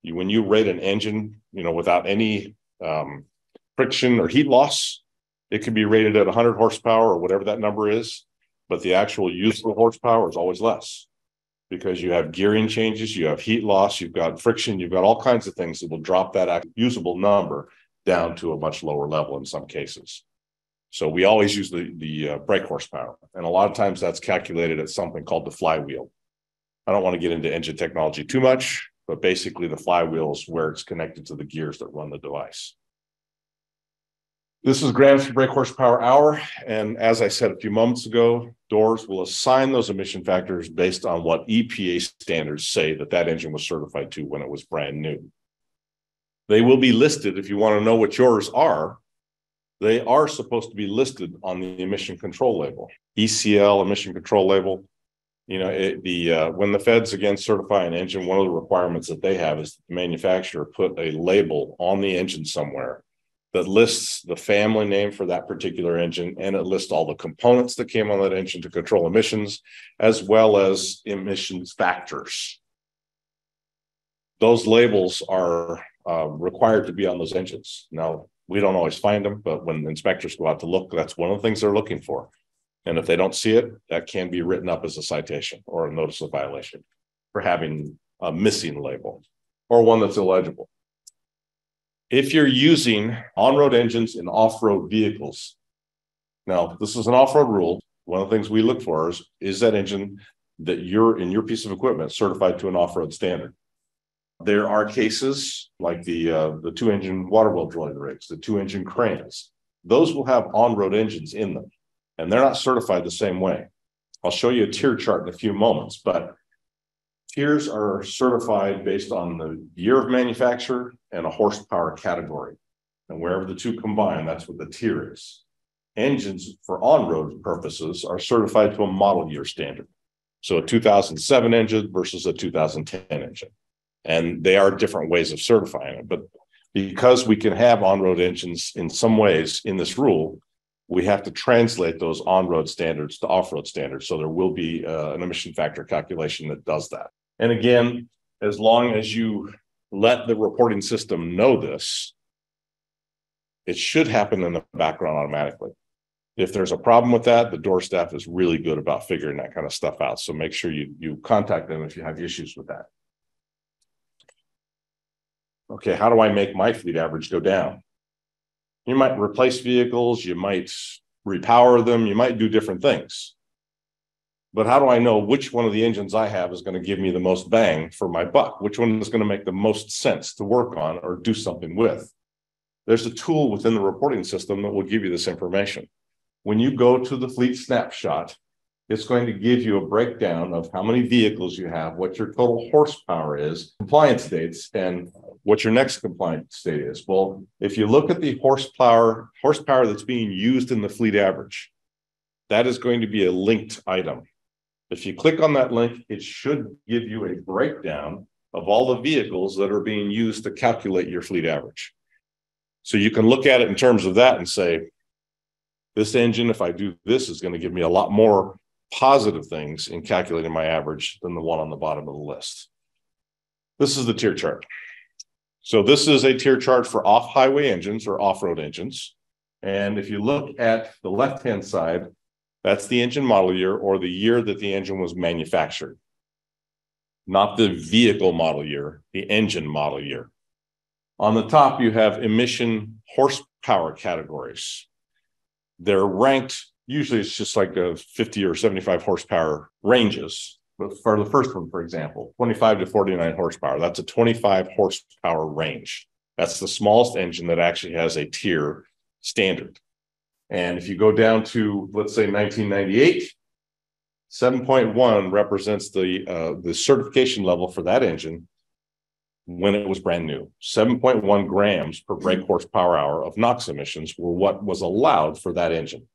you, when you rate an engine, you know, without any um, friction or heat loss, it can be rated at 100 horsepower or whatever that number is, but the actual usable horsepower is always less because you have gearing changes, you have heat loss, you've got friction, you've got all kinds of things that will drop that usable number down to a much lower level in some cases. So we always use the, the uh, brake horsepower. And a lot of times that's calculated at something called the flywheel. I don't want to get into engine technology too much, but basically the flywheel is where it's connected to the gears that run the device. This is grams per brake horsepower hour. And as I said a few moments ago, DOORS will assign those emission factors based on what EPA standards say that that engine was certified to when it was brand new. They will be listed if you want to know what yours are. They are supposed to be listed on the emission control label, ECL emission control label. You know, it, the uh, when the feds again certify an engine, one of the requirements that they have is the manufacturer put a label on the engine somewhere that lists the family name for that particular engine and it lists all the components that came on that engine to control emissions as well as emissions factors. Those labels are uh, required to be on those engines. Now we don't always find them but when inspectors go out to look that's one of the things they're looking for. And if they don't see it that can be written up as a citation or a notice of violation for having a missing label or one that's illegible if you're using on-road engines in off-road vehicles. Now, this is an off-road rule. One of the things we look for is, is that engine that you're in your piece of equipment certified to an off-road standard. There are cases like the uh, the two-engine water well drilling rigs, the two-engine cranes. Those will have on-road engines in them, and they're not certified the same way. I'll show you a tier chart in a few moments, but Tiers are certified based on the year of manufacture and a horsepower category. And wherever the two combine, that's what the tier is. Engines for on-road purposes are certified to a model year standard. So a 2007 engine versus a 2010 engine. And they are different ways of certifying it. But because we can have on-road engines in some ways in this rule, we have to translate those on-road standards to off-road standards. So there will be uh, an emission factor calculation that does that. And again, as long as you let the reporting system know this, it should happen in the background automatically. If there's a problem with that, the DOORS staff is really good about figuring that kind of stuff out. So make sure you, you contact them if you have issues with that. Okay, how do I make my fleet average go down? You might replace vehicles, you might repower them, you might do different things. But how do I know which one of the engines I have is going to give me the most bang for my buck? Which one is going to make the most sense to work on or do something with? There's a tool within the reporting system that will give you this information. When you go to the fleet snapshot, it's going to give you a breakdown of how many vehicles you have, what your total horsepower is, compliance dates, and what your next compliance state is. Well, if you look at the horsepower horsepower that's being used in the fleet average, that is going to be a linked item. If you click on that link, it should give you a breakdown of all the vehicles that are being used to calculate your fleet average. So you can look at it in terms of that and say, this engine, if I do this, is going to give me a lot more positive things in calculating my average than the one on the bottom of the list. This is the tier chart. So this is a tier chart for off-highway engines or off-road engines. And if you look at the left-hand side, That's the engine model year or the year that the engine was manufactured. Not the vehicle model year, the engine model year. On the top, you have emission horsepower categories. They're ranked, usually it's just like a 50 or 75 horsepower ranges. But for the first one, for example, 25 to 49 horsepower, that's a 25 horsepower range. That's the smallest engine that actually has a tier standard. And if you go down to, let's say, 1998, 7.1 represents the uh, the certification level for that engine when it was brand new. 7.1 grams per brake horsepower hour of NOx emissions were what was allowed for that engine.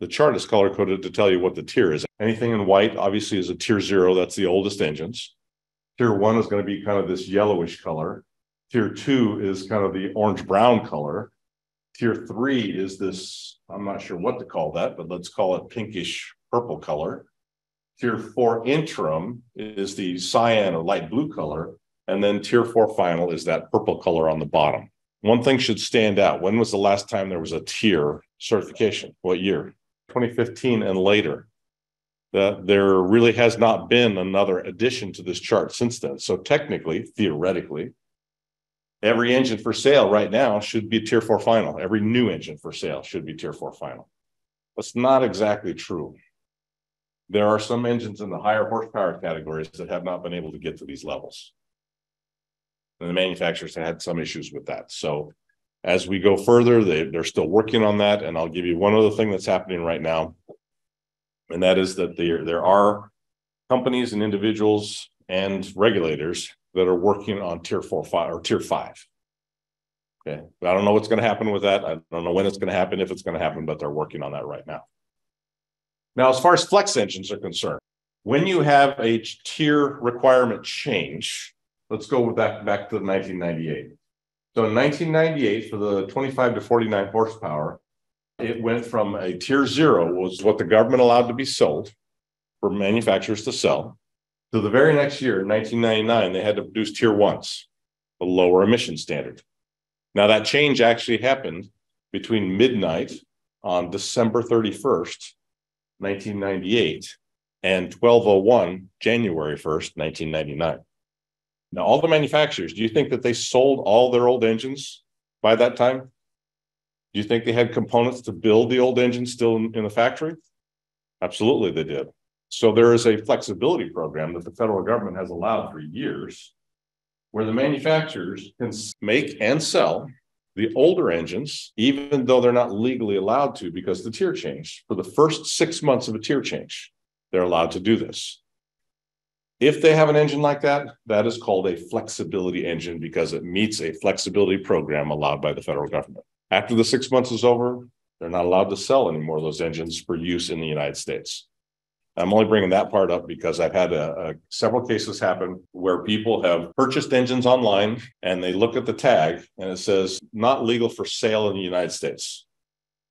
The chart is color coded to tell you what the tier is. Anything in white, obviously, is a tier zero. That's the oldest engines. Tier one is going to be kind of this yellowish color. Tier two is kind of the orange brown color. Tier three is this, I'm not sure what to call that, but let's call it pinkish purple color. Tier four interim is the cyan or light blue color. And then tier four final is that purple color on the bottom. One thing should stand out. When was the last time there was a tier certification? What year? 2015 and later. That there really has not been another addition to this chart since then. So technically, theoretically, every engine for sale right now should be tier four final. Every new engine for sale should be tier four final. That's not exactly true. There are some engines in the higher horsepower categories that have not been able to get to these levels. And the manufacturers had some issues with that. So as we go further, they, they're still working on that. And I'll give you one other thing that's happening right now. And that is that there, there are companies and individuals and regulators that are working on tier four, five, or tier five. Okay. I don't know what's going to happen with that. I don't know when it's going to happen, if it's going to happen, but they're working on that right now. Now, as far as flex engines are concerned, when you have a tier requirement change, let's go back, back to 1998. So in 1998, for the 25 to 49 horsepower, it went from a tier zero, was what the government allowed to be sold for manufacturers to sell, to the very next year, in 1999, they had to produce tier ones, a lower emission standard. Now, that change actually happened between midnight on December 31st, 1998, and 1201, January 1st, 1999. Now, all the manufacturers, do you think that they sold all their old engines by that time? Do you think they had components to build the old engines still in, in the factory? Absolutely, they did. So there is a flexibility program that the federal government has allowed for years where the manufacturers can make and sell the older engines, even though they're not legally allowed to because the tier changed. For the first six months of a tier change, they're allowed to do this. If they have an engine like that, that is called a flexibility engine because it meets a flexibility program allowed by the federal government. After the six months is over, they're not allowed to sell any more of those engines for use in the United States. I'm only bringing that part up because I've had a, a, several cases happen where people have purchased engines online and they look at the tag and it says not legal for sale in the United States.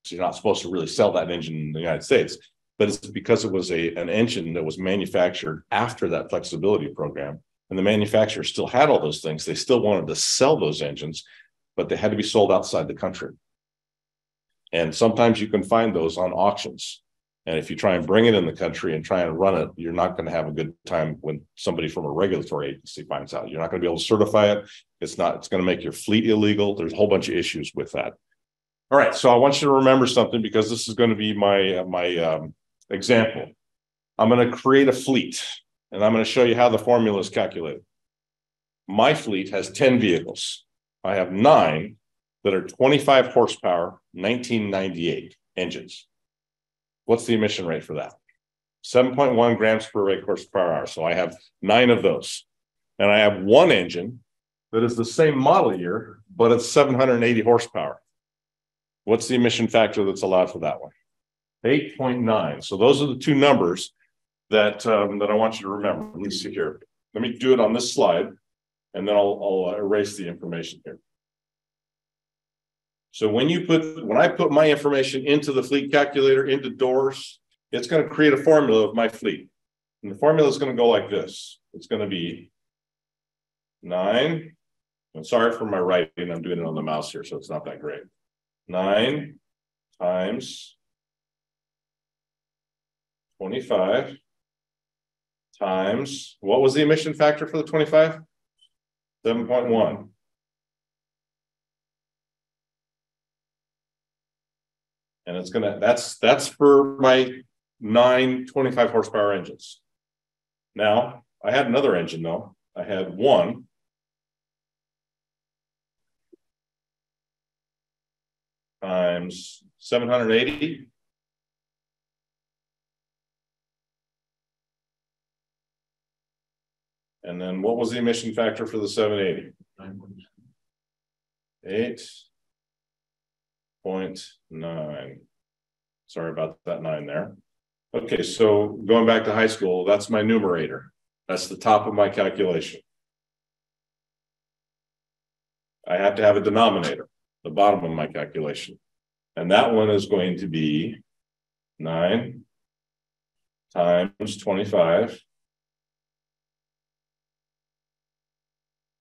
So you're not supposed to really sell that engine in the United States but it's because it was a an engine that was manufactured after that flexibility program and the manufacturer still had all those things. They still wanted to sell those engines but they had to be sold outside the country. And sometimes you can find those on auctions and if you try and bring it in the country and try and run it you're not going to have a good time when somebody from a regulatory agency finds out you're not going to be able to certify it it's not it's going to make your fleet illegal there's a whole bunch of issues with that all right so i want you to remember something because this is going to be my my um, Example, I'm going to create a fleet and I'm going to show you how the formula is calculated. My fleet has 10 vehicles. I have nine that are 25 horsepower, 1998 engines. What's the emission rate for that? 7.1 grams per rate horsepower hour. So I have nine of those. And I have one engine that is the same model year, but it's 780 horsepower. What's the emission factor that's allowed for that one? 8.9. So those are the two numbers that um, that I want you to remember. Let me see here. Let me do it on this slide, and then I'll, I'll uh, erase the information here. So when you put when I put my information into the fleet calculator into DOORS, it's going to create a formula of my fleet. And the formula is going to go like this. It's going to be nine. I'm sorry for my writing. I'm doing it on the mouse here, so it's not that great. Nine times 25 times, what was the emission factor for the 25? 7.1. And it's gonna, that's, that's for my nine 25 horsepower engines. Now, I had another engine though. I had one. Times seven hundred eighty. And then what was the emission factor for the seven eighty? Eight. Point nine. Sorry about that nine there. Okay, so going back to high school, that's my numerator. That's the top of my calculation. I have to have a denominator, the bottom of my calculation. And that one is going to be nine times 25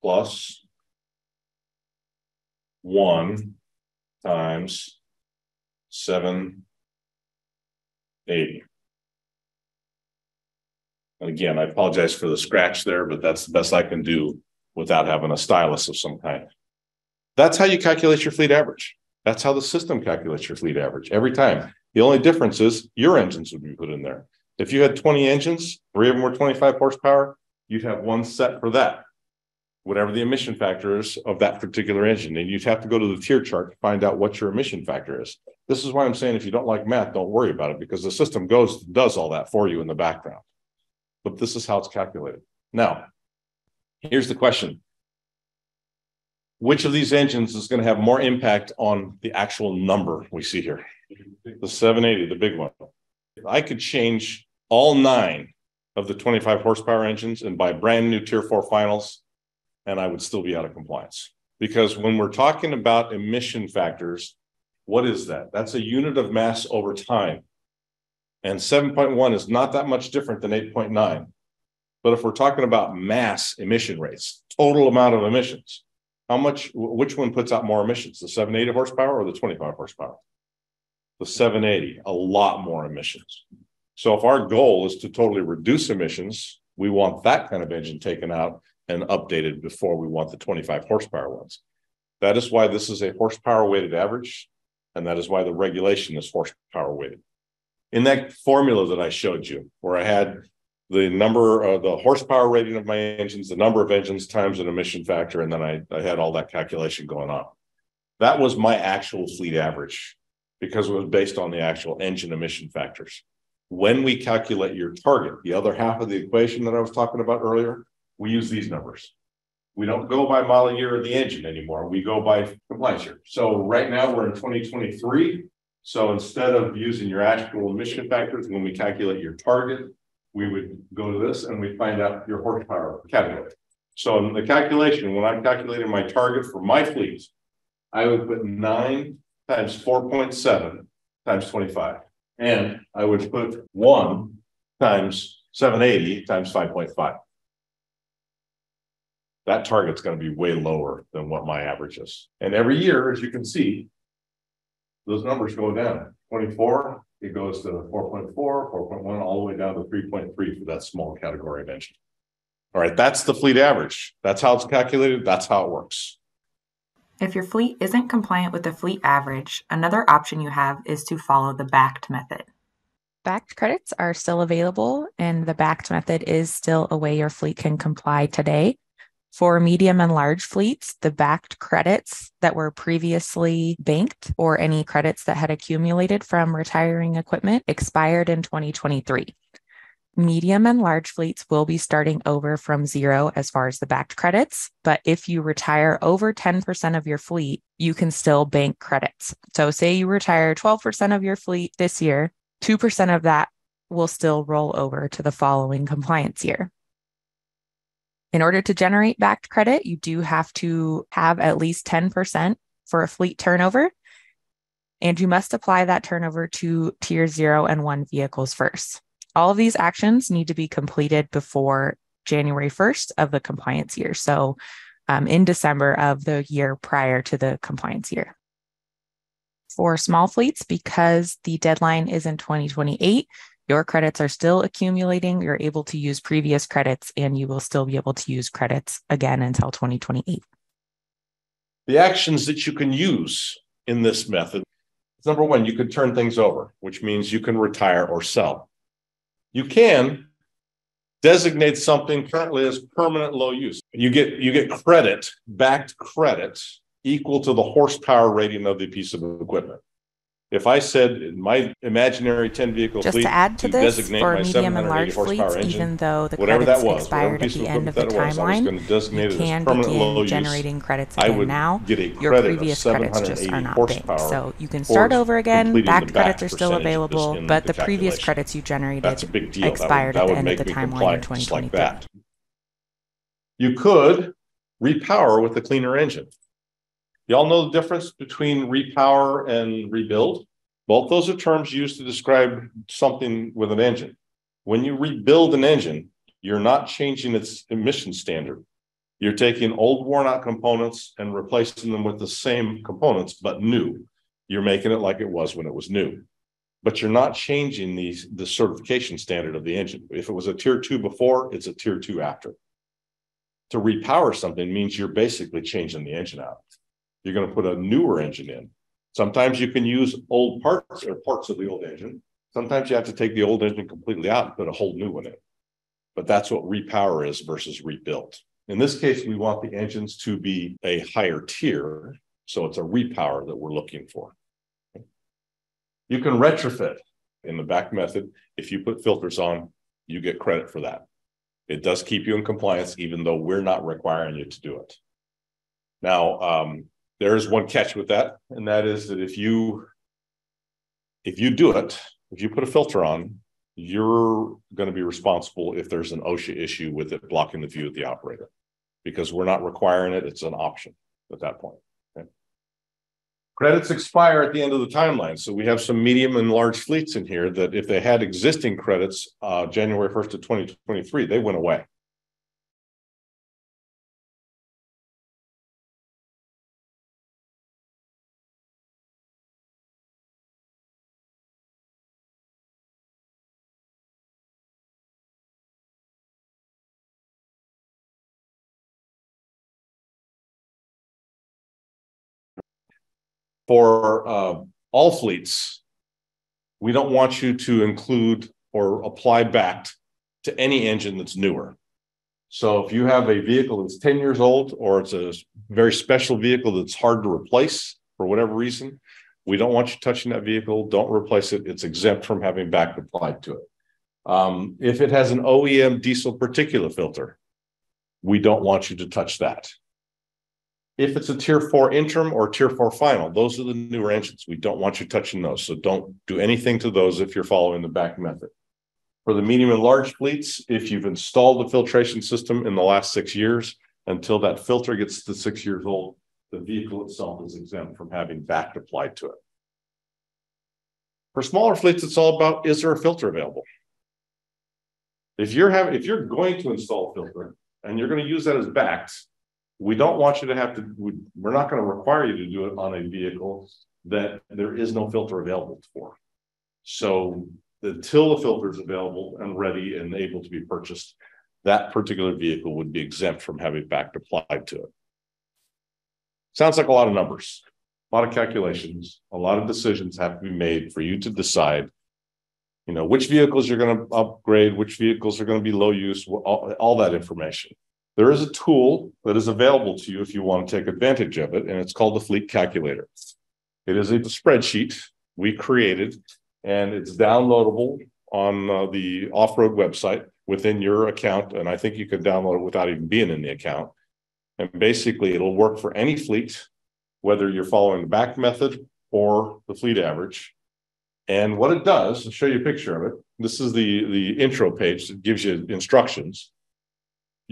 plus one times seven eighty. And again, I apologize for the scratch there, but that's the best I can do without having a stylus of some kind. That's how you calculate your fleet average. That's how the system calculates your fleet average every time. The only difference is your engines would be put in there. If you had 20 engines, three of them were 25 horsepower, you'd have one set for that, whatever the emission factor is of that particular engine. And you'd have to go to the tier chart to find out what your emission factor is. This is why I'm saying if you don't like math, don't worry about it because the system goes does all that for you in the background. But this is how it's calculated. Now, here's the question. Which of these engines is going to have more impact on the actual number we see here? The 780, the big one. I could change all nine of the 25 horsepower engines and buy brand new tier four finals, and I would still be out of compliance. Because when we're talking about emission factors, what is that? That's a unit of mass over time. And 7.1 is not that much different than 8.9. But if we're talking about mass emission rates, total amount of emissions, how much, which one puts out more emissions, the 780 horsepower or the 25 horsepower? The 780, a lot more emissions. So if our goal is to totally reduce emissions, we want that kind of engine taken out and updated before we want the 25 horsepower ones. That is why this is a horsepower weighted average. And that is why the regulation is horsepower weighted. In that formula that I showed you, where I had the number of the horsepower rating of my engines, the number of engines times an emission factor, and then I, I had all that calculation going on. That was my actual fleet average because it was based on the actual engine emission factors. When we calculate your target, the other half of the equation that I was talking about earlier, we use these numbers. We don't go by model year of the engine anymore. We go by compliance year. So right now we're in 2023. So instead of using your actual emission factors, when we calculate your target, we would go to this and we find out your horsepower category. So in the calculation, when I'm calculating my target for my fleet, I would put nine times 4.7 times 25. And I would put one times 780 times 5.5 that target's going to be way lower than what my average is. And every year, as you can see, those numbers go down. 24, it goes to 4.4, 4.1, all the way down to 3.3 for that small category of engine. All right, that's the fleet average. That's how it's calculated. That's how it works. If your fleet isn't compliant with the fleet average, another option you have is to follow the BACT method. BACT credits are still available, and the BACT method is still a way your fleet can comply today. For medium and large fleets, the BACT credits that were previously banked or any credits that had accumulated from retiring equipment expired in 2023. Medium and large fleets will be starting over from zero as far as the BACT credits. But if you retire over 10% of your fleet, you can still bank credits. So, say you retire 12% of your fleet this year, 2% of that will still roll over to the following compliance year. In order to generate BACT credit, you do have to have at least 10% for a fleet turnover. And you must apply that turnover to tier zero and one vehicles first. All of these actions need to be completed before January 1st of the compliance year. So, um, in December of the year prior to the compliance year. For small fleets, because the deadline is in 2028, Your credits are still accumulating. You're able to use previous credits and you will still be able to use credits again until 2028. The actions that you can use in this method number one, you could turn things over, which means you can retire or sell. You can designate something currently as permanent low use. You get you get credit, BACT credit equal to the horsepower rating of the piece of equipment. If I said my imaginary 10 vehicle Just fleet to add to, to this, designate for my medium and large fleets, engine, even though the whatever credits that was, expired at the end of the was, was timeline, going to designate you can begin use. generating credits I again would now. get a Your credit of previous credits just are not horsepower So you can start over again. BACT credits are still percentage of this available, but the the previous credits you generated That's a big deal. That would- expired that at the end of the timeline in compliant just like You could repower with a cleaner engine. Y'all know the difference between repower and rebuild? Both those are terms used to describe something with an engine. When you rebuild an engine, you're not changing its emission standard. You're taking old worn out components and replacing them with the same components, but new. You're making it like it was when it was new. But you're not changing the, the certification standard of the engine. If it was a tier two before, it's a tier two after. To repower something means you're basically changing the engine out. You're going to put a newer engine in. Sometimes you can use old parts or parts of the old engine. Sometimes you have to take the old engine completely out and put a whole new one in. But that's what repower is versus rebuild. In this case, we want the engines to be a higher tier. So it's a repower that we're looking for. You can retrofit in the BACT method. If you put filters on, you get credit for that. It does keep you in compliance, even though we're not requiring you to do it. Now, um, there is one catch with that, and that is that if you if you do it, if you put a filter on, you're going to be responsible if there's an OSHA issue with it blocking the view of the operator, because we're not requiring it; it's an option at that point. Credits expire at the end of the timeline, so we have some medium and large fleets in here that if they had existing credits uh, January 1st of 2023, they went away. For uh, all fleets, we don't want you to include or apply BACT to any engine that's newer. So if you have a vehicle that's 10 years old or it's a very special vehicle that's hard to replace for whatever reason, we don't want you touching that vehicle. Don't replace it. It's exempt from having BACT applied to it. Um, if it has an OEM diesel particulate filter, we don't want you to touch that. If it's a tier four interim or tier four final, those are the newer engines. We don't want you touching those. So don't do anything to those if you're following the BACT method. For the medium and large fleets, if you've installed the filtration system in the last six years, until that filter gets to six years old, the vehicle itself is exempt from having BACT applied to it. For smaller fleets, it's all about is there a filter available? If you're having if you're going to install a filter and you're going to use that as backs, we don't want you to have to, we, we're not going to require you to do it on a vehicle that there is no filter available for. So until the filter is available and ready and able to be purchased, that particular vehicle would be exempt from having BACT applied to it. Sounds like a lot of numbers, a lot of calculations, a lot of decisions have to be made for you to decide, you know, which vehicles you're going to upgrade, which vehicles are going to be low use, all, all that information. There is a tool that is available to you if you want to take advantage of it, and it's called the Fleet Calculator. It is a spreadsheet we created, and it's downloadable on uh, the off road website within your account. And I think you can download it without even being in the account. And basically, it'll work for any fleet, whether you're following the BACT method or the fleet average. And what it does, I'll show you a picture of it. This is the, the intro page that gives you instructions.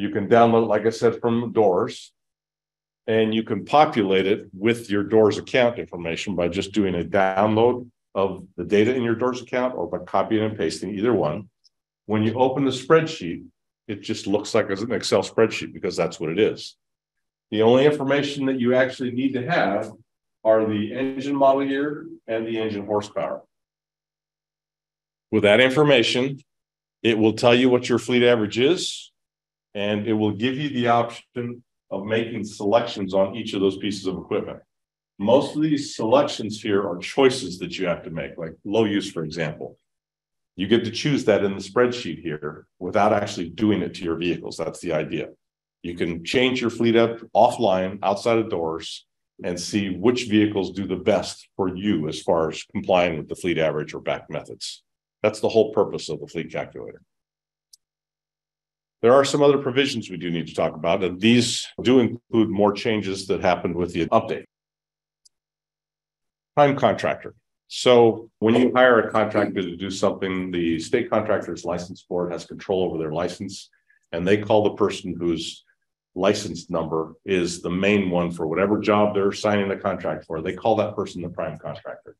You can download, like I said, from DOORS, and you can populate it with your DOORS account information by just doing a download of the data in your DOORS account or by copying and pasting either one. When you open the spreadsheet, it just looks like an Excel spreadsheet because that's what it is. The only information that you actually need to have are the engine model year and the engine horsepower. With that information, it will tell you what your fleet average is, and it will give you the option of making selections on each of those pieces of equipment. Most of these selections here are choices that you have to make, like low use, for example. You get to choose that in the spreadsheet here without actually doing it to your vehicles. That's the idea. You can change your fleet up offline, outside of DOORS, and see which vehicles do the best for you as far as complying with the fleet average or BACT methods. That's the whole purpose of the fleet calculator. There are some other provisions we do need to talk about, and these do include more changes that happened with the update. Prime contractor. So when you hire a contractor to do something, the state contractors license board has control over their license, and they call the person whose license number is the main one for whatever job they're signing the contract for. They call that person the prime contractor.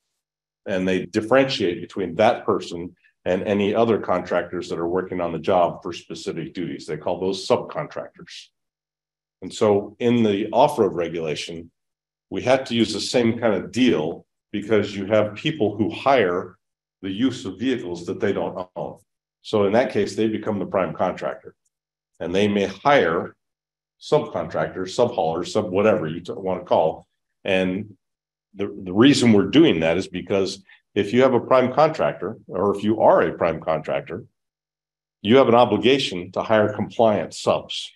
And they differentiate between that person and any other contractors that are working on the job for specific duties. They call those subcontractors. And so in the off-road regulation, we had to use the same kind of deal because you have people who hire the use of vehicles that they don't own. So in that case, they become the prime contractor and they may hire subcontractors, subhaulers, sub whatever you want to call. And the, the reason we're doing that is because if you have a prime contractor or if you are a prime contractor, you have an obligation to hire compliant subs.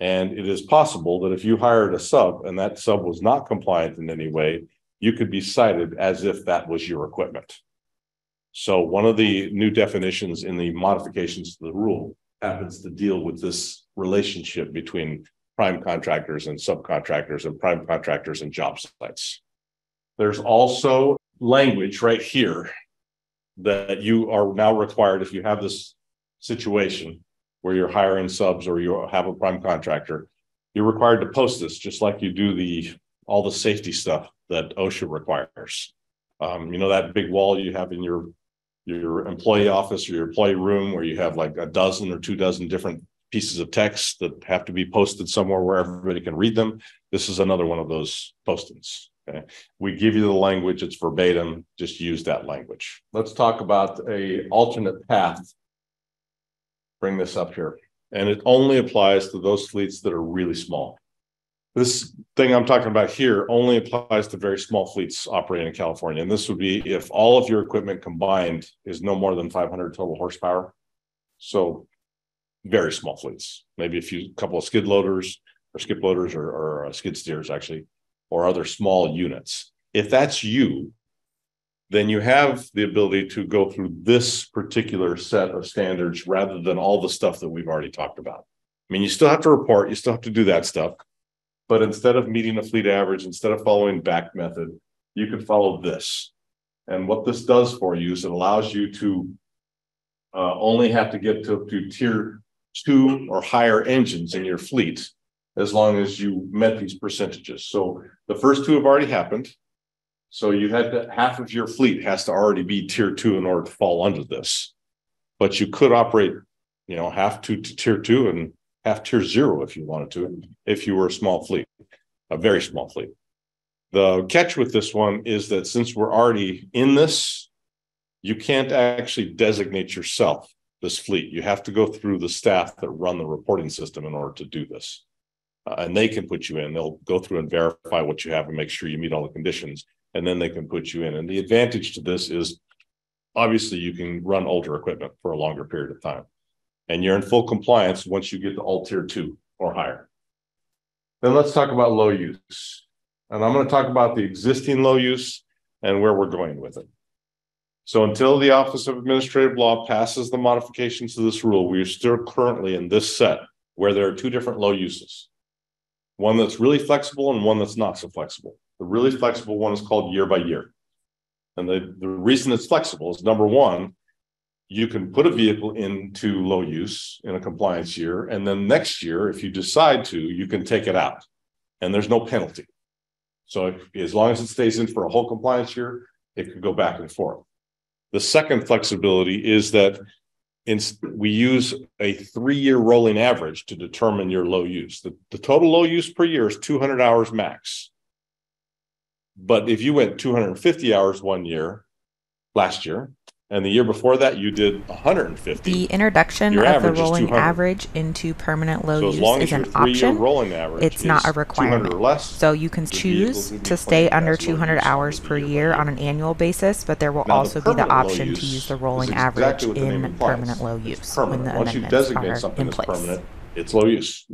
And it is possible that if you hired a sub and that sub was not compliant in any way, you could be cited as if that was your equipment. So, one of the new definitions in the modifications to the rule happens to deal with this relationship between prime contractors and subcontractors and prime contractors and job sites. There's also language right here that you are now required if you have this situation where you're hiring subs or you have a prime contractor, you're required to post this just like you do the all the safety stuff that OSHA requires. Um, you know that big wall you have in your your employee office or your employee room where you have like a dozen or two dozen different pieces of text that have to be posted somewhere where everybody can read them. This is another one of those postings. Okay. We give you the language, it's verbatim, just use that language. Let's talk about a alternate path. Bring this up here. And it only applies to those fleets that are really small. This thing I'm talking about here only applies to very small fleets operating in California. And this would be if all of your equipment combined is no more than 500 total horsepower. So very small fleets, maybe a few couple of skid loaders or skip loaders or, or uh, skid steers actually or other small units. If that's you, then you have the ability to go through this particular set of standards rather than all the stuff that we've already talked about. I mean, you still have to report, you still have to do that stuff. But instead of meeting a fleet average, instead of following BACT method, you can follow this. And what this does for you is it allows you to uh, only have to get to, to tier two or higher engines in your fleet as long as you met these percentages. So the first two have already happened. So you had to, half of your fleet has to already be tier two in order to fall under this. But you could operate, you know, half to, to tier two and half tier zero if you wanted to, if you were a small fleet, a very small fleet. The catch with this one is that since we're already in this, you can't actually designate yourself this fleet. You have to go through the staff that run the reporting system in order to do this uh, and they can put you in. They'll go through and verify what you have and make sure you meet all the conditions, and then they can put you in. And the advantage to this is obviously you can run older equipment for a longer period of time, and you're in full compliance once you get to all tier two or higher. Then let's talk about low use. And I'm going to talk about the existing low use and where we're going with it. So until the Office of Administrative Law passes the modifications to this rule, we are still currently in this set where there are two different low uses one that's really flexible and one that's not so flexible. The really flexible one is called year by year. And the, the reason it's flexible is number one, you can put a vehicle into low use in a compliance year. And then next year, if you decide to, you can take it out and there's no penalty. So if, as long as it stays in for a whole compliance year, it could go back and forth. The second flexibility is that in, we use a three-year rolling average to determine your low use. The, the total low use per year is 200 hours max. But if you went 250 hours one year, last year, And the year before that, you did 150. The introduction Your of the rolling average into permanent low so use long as is an option. rolling average It's not is a 200 requirement. or less. So you can choose to stay under 200 hours per year on an annual basis, but there will Now, the also be the option to use the rolling exactly average the in permanent low use when the Once you amendments designate are something in as permanent, it's low use.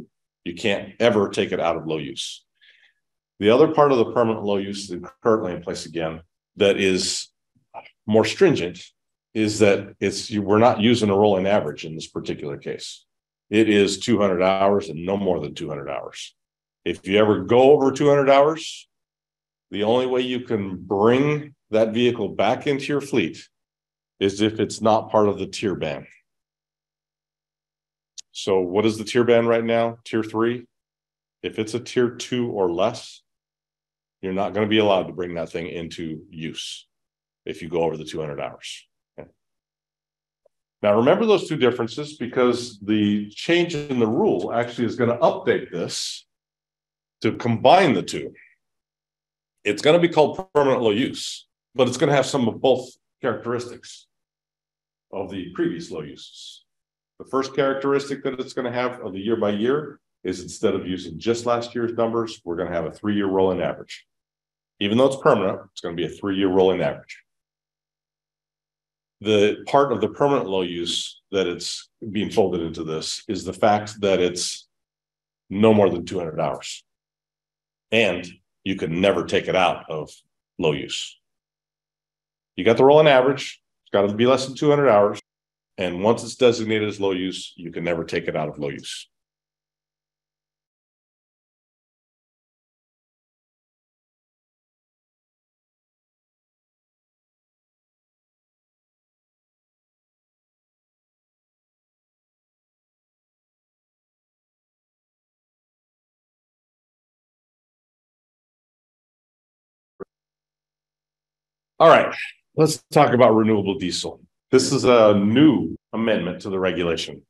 You can't ever take it out of low use. The other part of the permanent low use that's currently in place again, that is more stringent, is that it's, we're not using a rolling average in this particular case. It is two hundred hours and no more than two hundred hours. If you ever go over two hundred hours, the only way you can bring that vehicle back into your fleet is if it's not part of the tier ban. So what is the tier ban right now? Tier three? If it's a tier two or less, you're not going to be allowed to bring that thing into use if you go over the two hundred hours. Now, remember those two differences because the change in the rule actually is going to update this to combine the two. It's going to be called permanent low use, but it's going to have some of both characteristics of the previous low uses. The first characteristic that it's going to have of the year by year is instead of using just last year's numbers, we're going to have a three-year rolling average. Even though it's permanent, it's going to be a three-year rolling average. The part of the permanent low use that it's being folded into this is the fact that it's no more than two hundred hours. And you can never take it out of low use. You got the rolling average, it's got to be less than two hundred hours. And once it's designated as low use, you can never take it out of low use. All right, let's talk about renewable diesel. This is a new amendment to the regulation.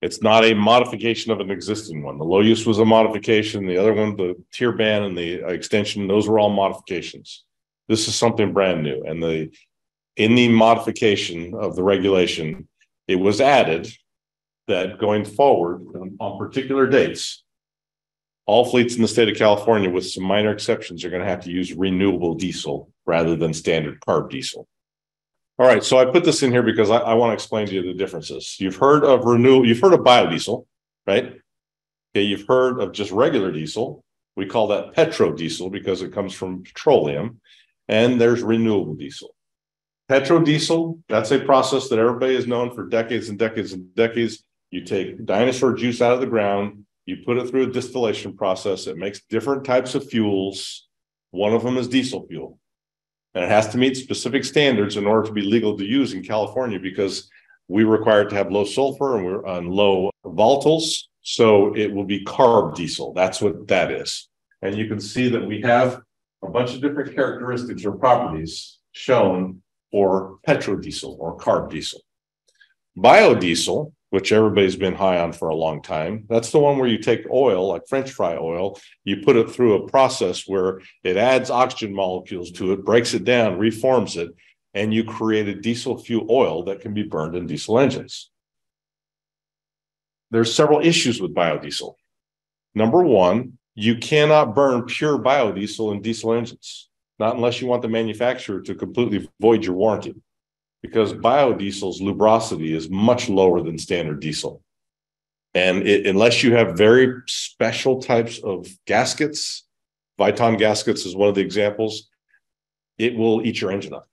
It's not a modification of an existing one. The low use was a modification. The other one, the tier ban and the extension, those were all modifications. This is something brand new and the, in the modification of the regulation, it was added that going forward on- on particular dates, all fleets in the state of California, with some minor exceptions, are going to have to use renewable diesel rather than standard carb diesel. All right, so I put this in here because I, I want to explain to you the differences. You've heard of renewable, you've heard of biodiesel, right? Okay, you've heard of just regular diesel. We call that petrodiesel because it comes from petroleum. And there's renewable diesel. Petrodiesel, that's a process that everybody has known for decades and decades and decades. You take dinosaur juice out of the ground, you put it through a distillation process, it makes different types of fuels. One of them is diesel fuel. And it has to meet specific standards in order to be legal to use in California because we require it to have low sulfur and we're on low volatiles. So it will be carb diesel. That's what that is. And you can see that we have a bunch of different characteristics or properties shown for petrodiesel or carb diesel. Biodiesel, which everybody's been high on for a long time, that's the one where you take oil, like French fry oil, you put it through a process where it adds oxygen molecules to it, breaks it down, reforms it, and you create a diesel fuel oil that can be burned in diesel engines. There's several issues with biodiesel. Number one, you cannot burn pure biodiesel in diesel engines, not unless you want the manufacturer to completely void your warranty, because biodiesel's lubrosity is much lower than standard diesel. And it, unless you have very special types of gaskets, Viton gaskets is one of the examples, it will eat your engine up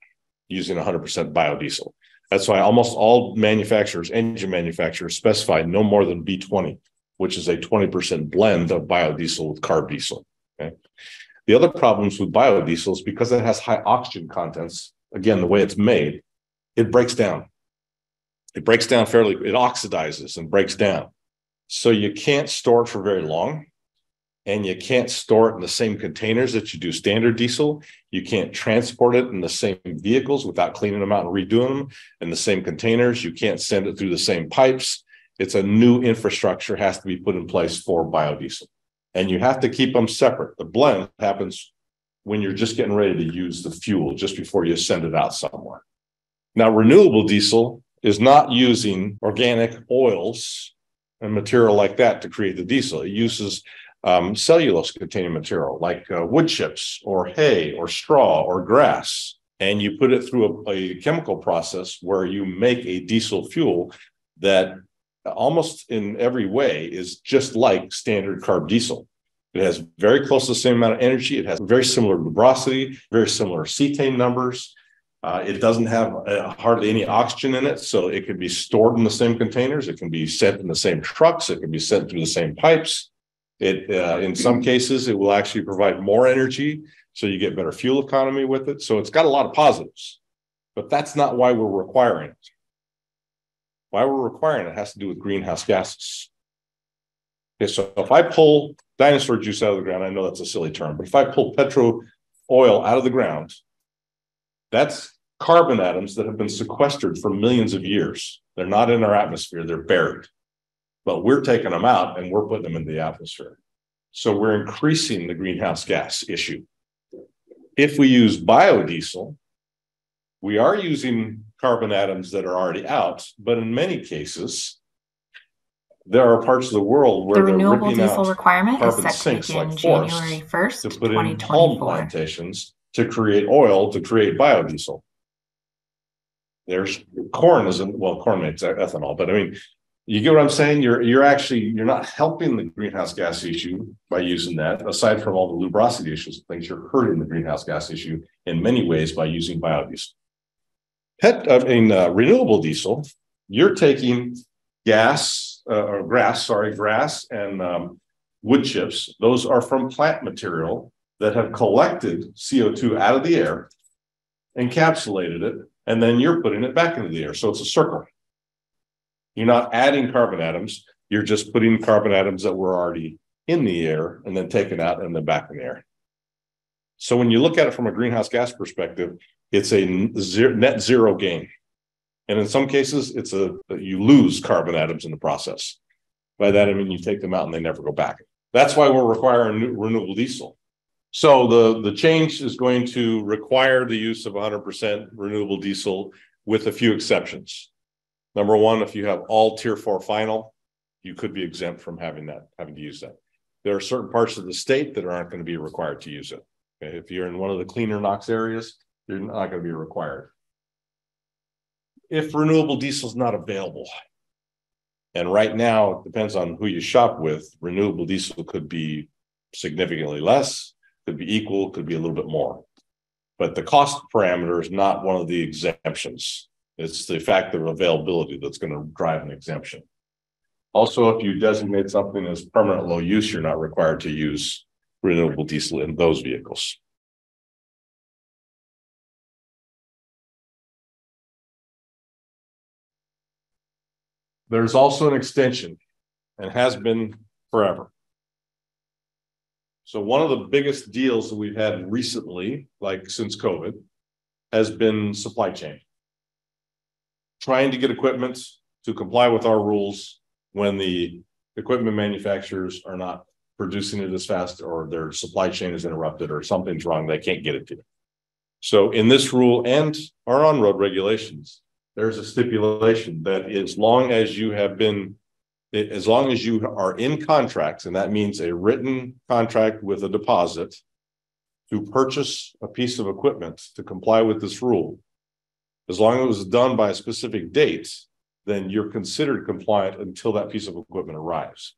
using 100% biodiesel. That's why almost all manufacturers, engine manufacturers, specify no more than B20 which is a 20% blend of biodiesel with carb diesel. Okay. The other problems with biodiesel is because it has high oxygen contents, again, the way it's made, it breaks down. It breaks down fairly, it oxidizes and breaks down. So you can't store it for very long. And you can't store it in the same containers that you do standard diesel. You can't transport it in the same vehicles without cleaning them out and redoing them in the same containers. You can't send it through the same pipes it's a new infrastructure has to be put in place for biodiesel. And you have to keep them separate. The blend happens when you're just getting ready to use the fuel just before you send it out somewhere. Now, renewable diesel is not using organic oils and material like that to create the diesel. It uses um, cellulose containing material like uh, wood chips or hay or straw or grass. And you put it through a, a chemical process where you make a diesel fuel that almost in every way is just like standard carb diesel. It has very close to the same amount of energy. It has very similar lubrosity, very similar cetane numbers. Uh, it doesn't have uh, hardly any oxygen in it, so it can be stored in the same containers. It can be sent in the same trucks. It can be sent through the same pipes. It, uh, in some cases, it will actually provide more energy, so you get better fuel economy with it. So it's got a lot of positives, but that's not why we're requiring it. Why we're requiring it has to do with greenhouse gases. Okay, so if I pull dinosaur juice out of the ground, I know that's a silly term, but if I pull petro oil out of the ground that's carbon atoms that have been sequestered for millions of years. They're not in our atmosphere, they're buried. But we're taking them out and we're putting them in the atmosphere. So we're increasing the greenhouse gas issue. If we use biodiesel, we are using carbon atoms that are already out, but in many cases, there are parts of the world where the renewable diesel requirement is set to begin like January 1st, to put in palm plantations to create oil to create biodiesel. There's corn isn't well, corn makes ethanol, but I mean, you get what I'm saying? You're you're actually you're not helping the greenhouse gas issue by using that. Aside from all the lubrosity issues and things, you're hurting the greenhouse gas issue in many ways by using biodiesel. Pet, I mean, uh, renewable diesel. You're taking gas uh, or grass, sorry, grass and um, wood chips. Those are from plant material that have collected CO2 out of the air, encapsulated it, and then you're putting it back into the air. So it's a circle. You're not adding carbon atoms, you're just putting carbon atoms that were already in the air and then taken out and then back in the air. So when you look at it from a greenhouse gas perspective, it's a net zero gain. And in some cases, it's a you lose carbon atoms in the process. By that I mean you take them out and they never go back. That's why we're requiring renewable diesel. So the, the change is going to require the use of 100% renewable diesel with a few exceptions. Number one, if you have all tier four final, you could be exempt from having that, having to use that. There are certain parts of the state that aren't going to be required to use it. Okay? If you're in one of the cleaner NOx areas, you're not going to be required. If renewable diesel is not available, and right now it depends on who you shop with, renewable diesel could be significantly less, could be equal, could be a little bit more. But the cost parameter is not one of the exemptions. It's the factor of availability that's going to drive an exemption. Also, if you designate something as permanent low use, you're not required to use renewable diesel in those vehicles. There's also an extension and has been forever so one of the biggest deals that we've had recently, like since COVID, has been supply chain. Trying to get equipment to comply with our rules when the equipment manufacturers are not producing it as fast or their supply chain is interrupted or something's wrong, they can't get it to you. So in this rule and our on-road regulations, there's a stipulation that as long as you have been it, as long as you are in contracts, and that means a written contract with a deposit to purchase a piece of equipment to comply with this rule, as long as it was done by a specific date, then you're considered compliant until that piece of equipment arrives.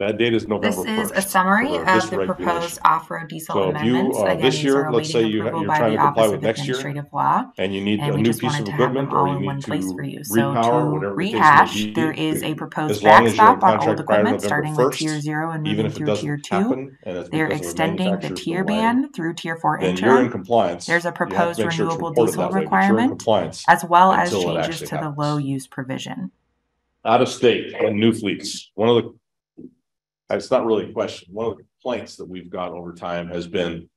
That date is November. This is 1st, a summary of the proposed off-road diesel so amendments. You, uh, Again, this year, let's say you, you're trying to comply with next year, law, and you need and a new piece of equipment, or you need to repower, so whatever rehash, there is a proposed backstop on old equipment starting 1st, with tier zero and moving through tier two. They're extending the tier ban through tier four And you're interim. compliance. There's a proposed renewable diesel requirement, as well as changes to the low use provision. Out of state and new fleets. One of the it's not really a question. One of the complaints that we've got over time has been,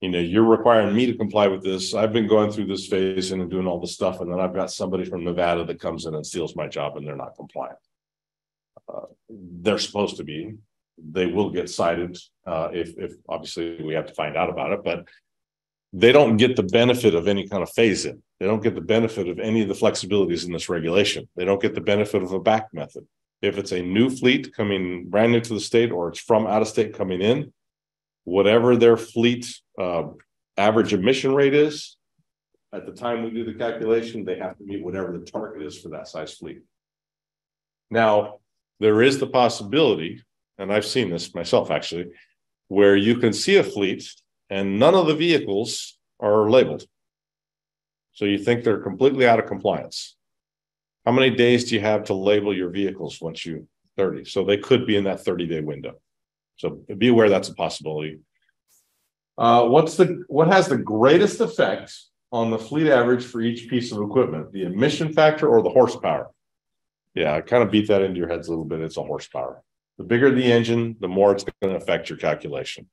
you know, you're requiring me to comply with this. I've been going through this phase and doing all this stuff, and then I've got somebody from Nevada that comes in and steals my job, and they're not compliant. Uh, they're supposed to be. They will get cited uh, if, if obviously we have to find out about it, but they don't get the benefit of any kind of phase in. They don't get the benefit of any of the flexibilities in this regulation. They don't get the benefit of a BACT method. If it's a new fleet coming brand new to the state or it's from out of state coming in, whatever their fleet uh, average emission rate is, at the time we do the calculation, they have to meet whatever the target is for that size fleet. Now, there is the possibility, and I've seen this myself actually, where you can see a fleet and none of the vehicles are labeled. So you think they're completely out of compliance. How many days do you have to label your vehicles once you 30? So they could be in that 30 day window. So be aware that's a possibility. Uh, what's the what has the greatest effect on the fleet average for each piece of equipment? The emission factor or the horsepower? Yeah, I kind of beat that into your heads a little bit. It's a horsepower. The bigger the engine, the more it's going to affect your calculation.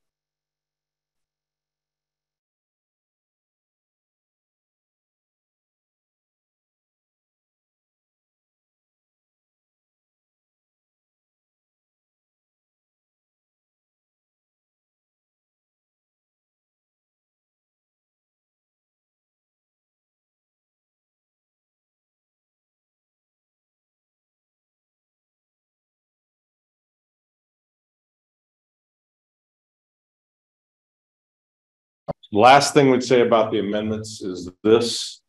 Last thing we'd say about the amendments is this,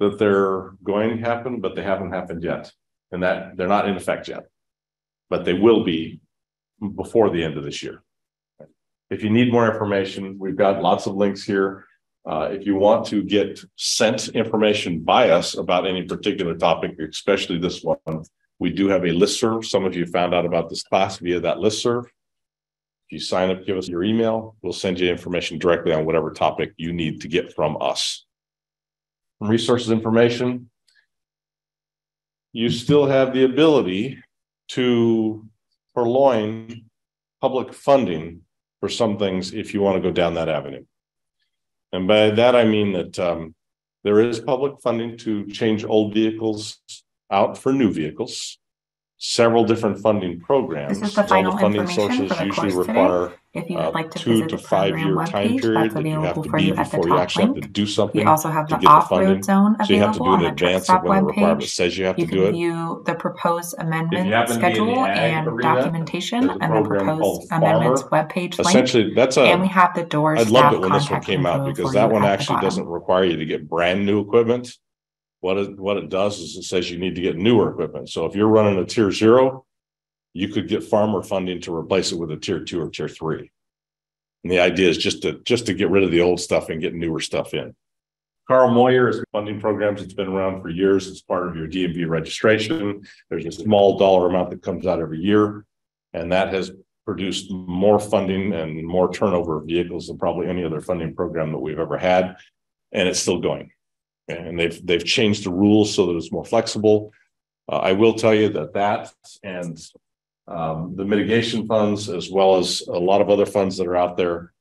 that they're going to happen, but they haven't happened yet. And that they're not in effect yet, but they will be before the end of this year. If you need more information, we've got lots of links here. Uh, if you want to get sent information by us about any particular topic, especially this one, we do have a list serve. Some of you found out about this class via that list serve. If you sign up, give us your email, we'll send you information directly on whatever topic you need to get from us. From resources information, you still have the ability to purloin public funding for some things if you want to go down that avenue. And by that, I mean that um, there is public funding to change old vehicles out for new vehicles several different funding programs. This is the final All the funding sources usually require if you would uh, like to two to five year time period that you have to be before you actually link. have to do something. We also have the off-road zone available so you have to do it in advance of when the requirement says you have you to do it. You can view the proposed amendment schedule and arena, documentation and the proposed amendments webpage link. Essentially, that's a. And we have the doors. I loved it when this one came out because that one actually doesn't require you to get brand new equipment what it, what it does is it says you need to get newer equipment. So if you're running a tier zero, you could get farmer funding to replace it with a tier two or tier three. And the idea is just to just to get rid of the old stuff and get newer stuff in. Carl Moyer is funding programs. It's been around for years. It's part of your DMV registration. There's a small dollar amount that comes out every year, and that has produced more funding and more turnover of vehicles than probably any other funding program that we've ever had, and it's still going and they've they've changed the rules so that it's more flexible. Uh, I will tell you that that and um, the mitigation funds, as well as a lot of other funds that are out there,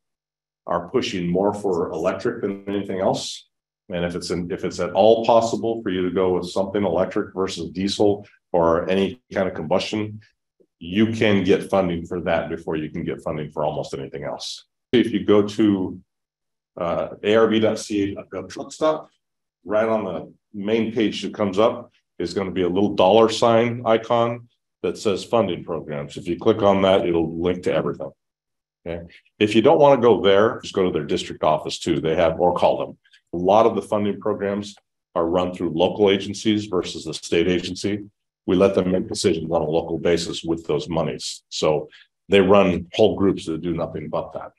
are pushing more for electric than anything else. And if it's if it's at all possible for you to go with something electric versus diesel or any kind of combustion, you can get funding for that before you can get funding for almost anything else. If you go to uh, arb.ca truck stop, right on the main page that comes up is going to be a little dollar sign icon that says funding programs. If you click on that, it'll link to everything. Okay. If you don't want to go there, just go to their district office too. They have, or call them. A lot of the funding programs are run through local agencies versus the state agency. We let them make decisions on a local basis with those monies. So they run whole groups that do nothing but that.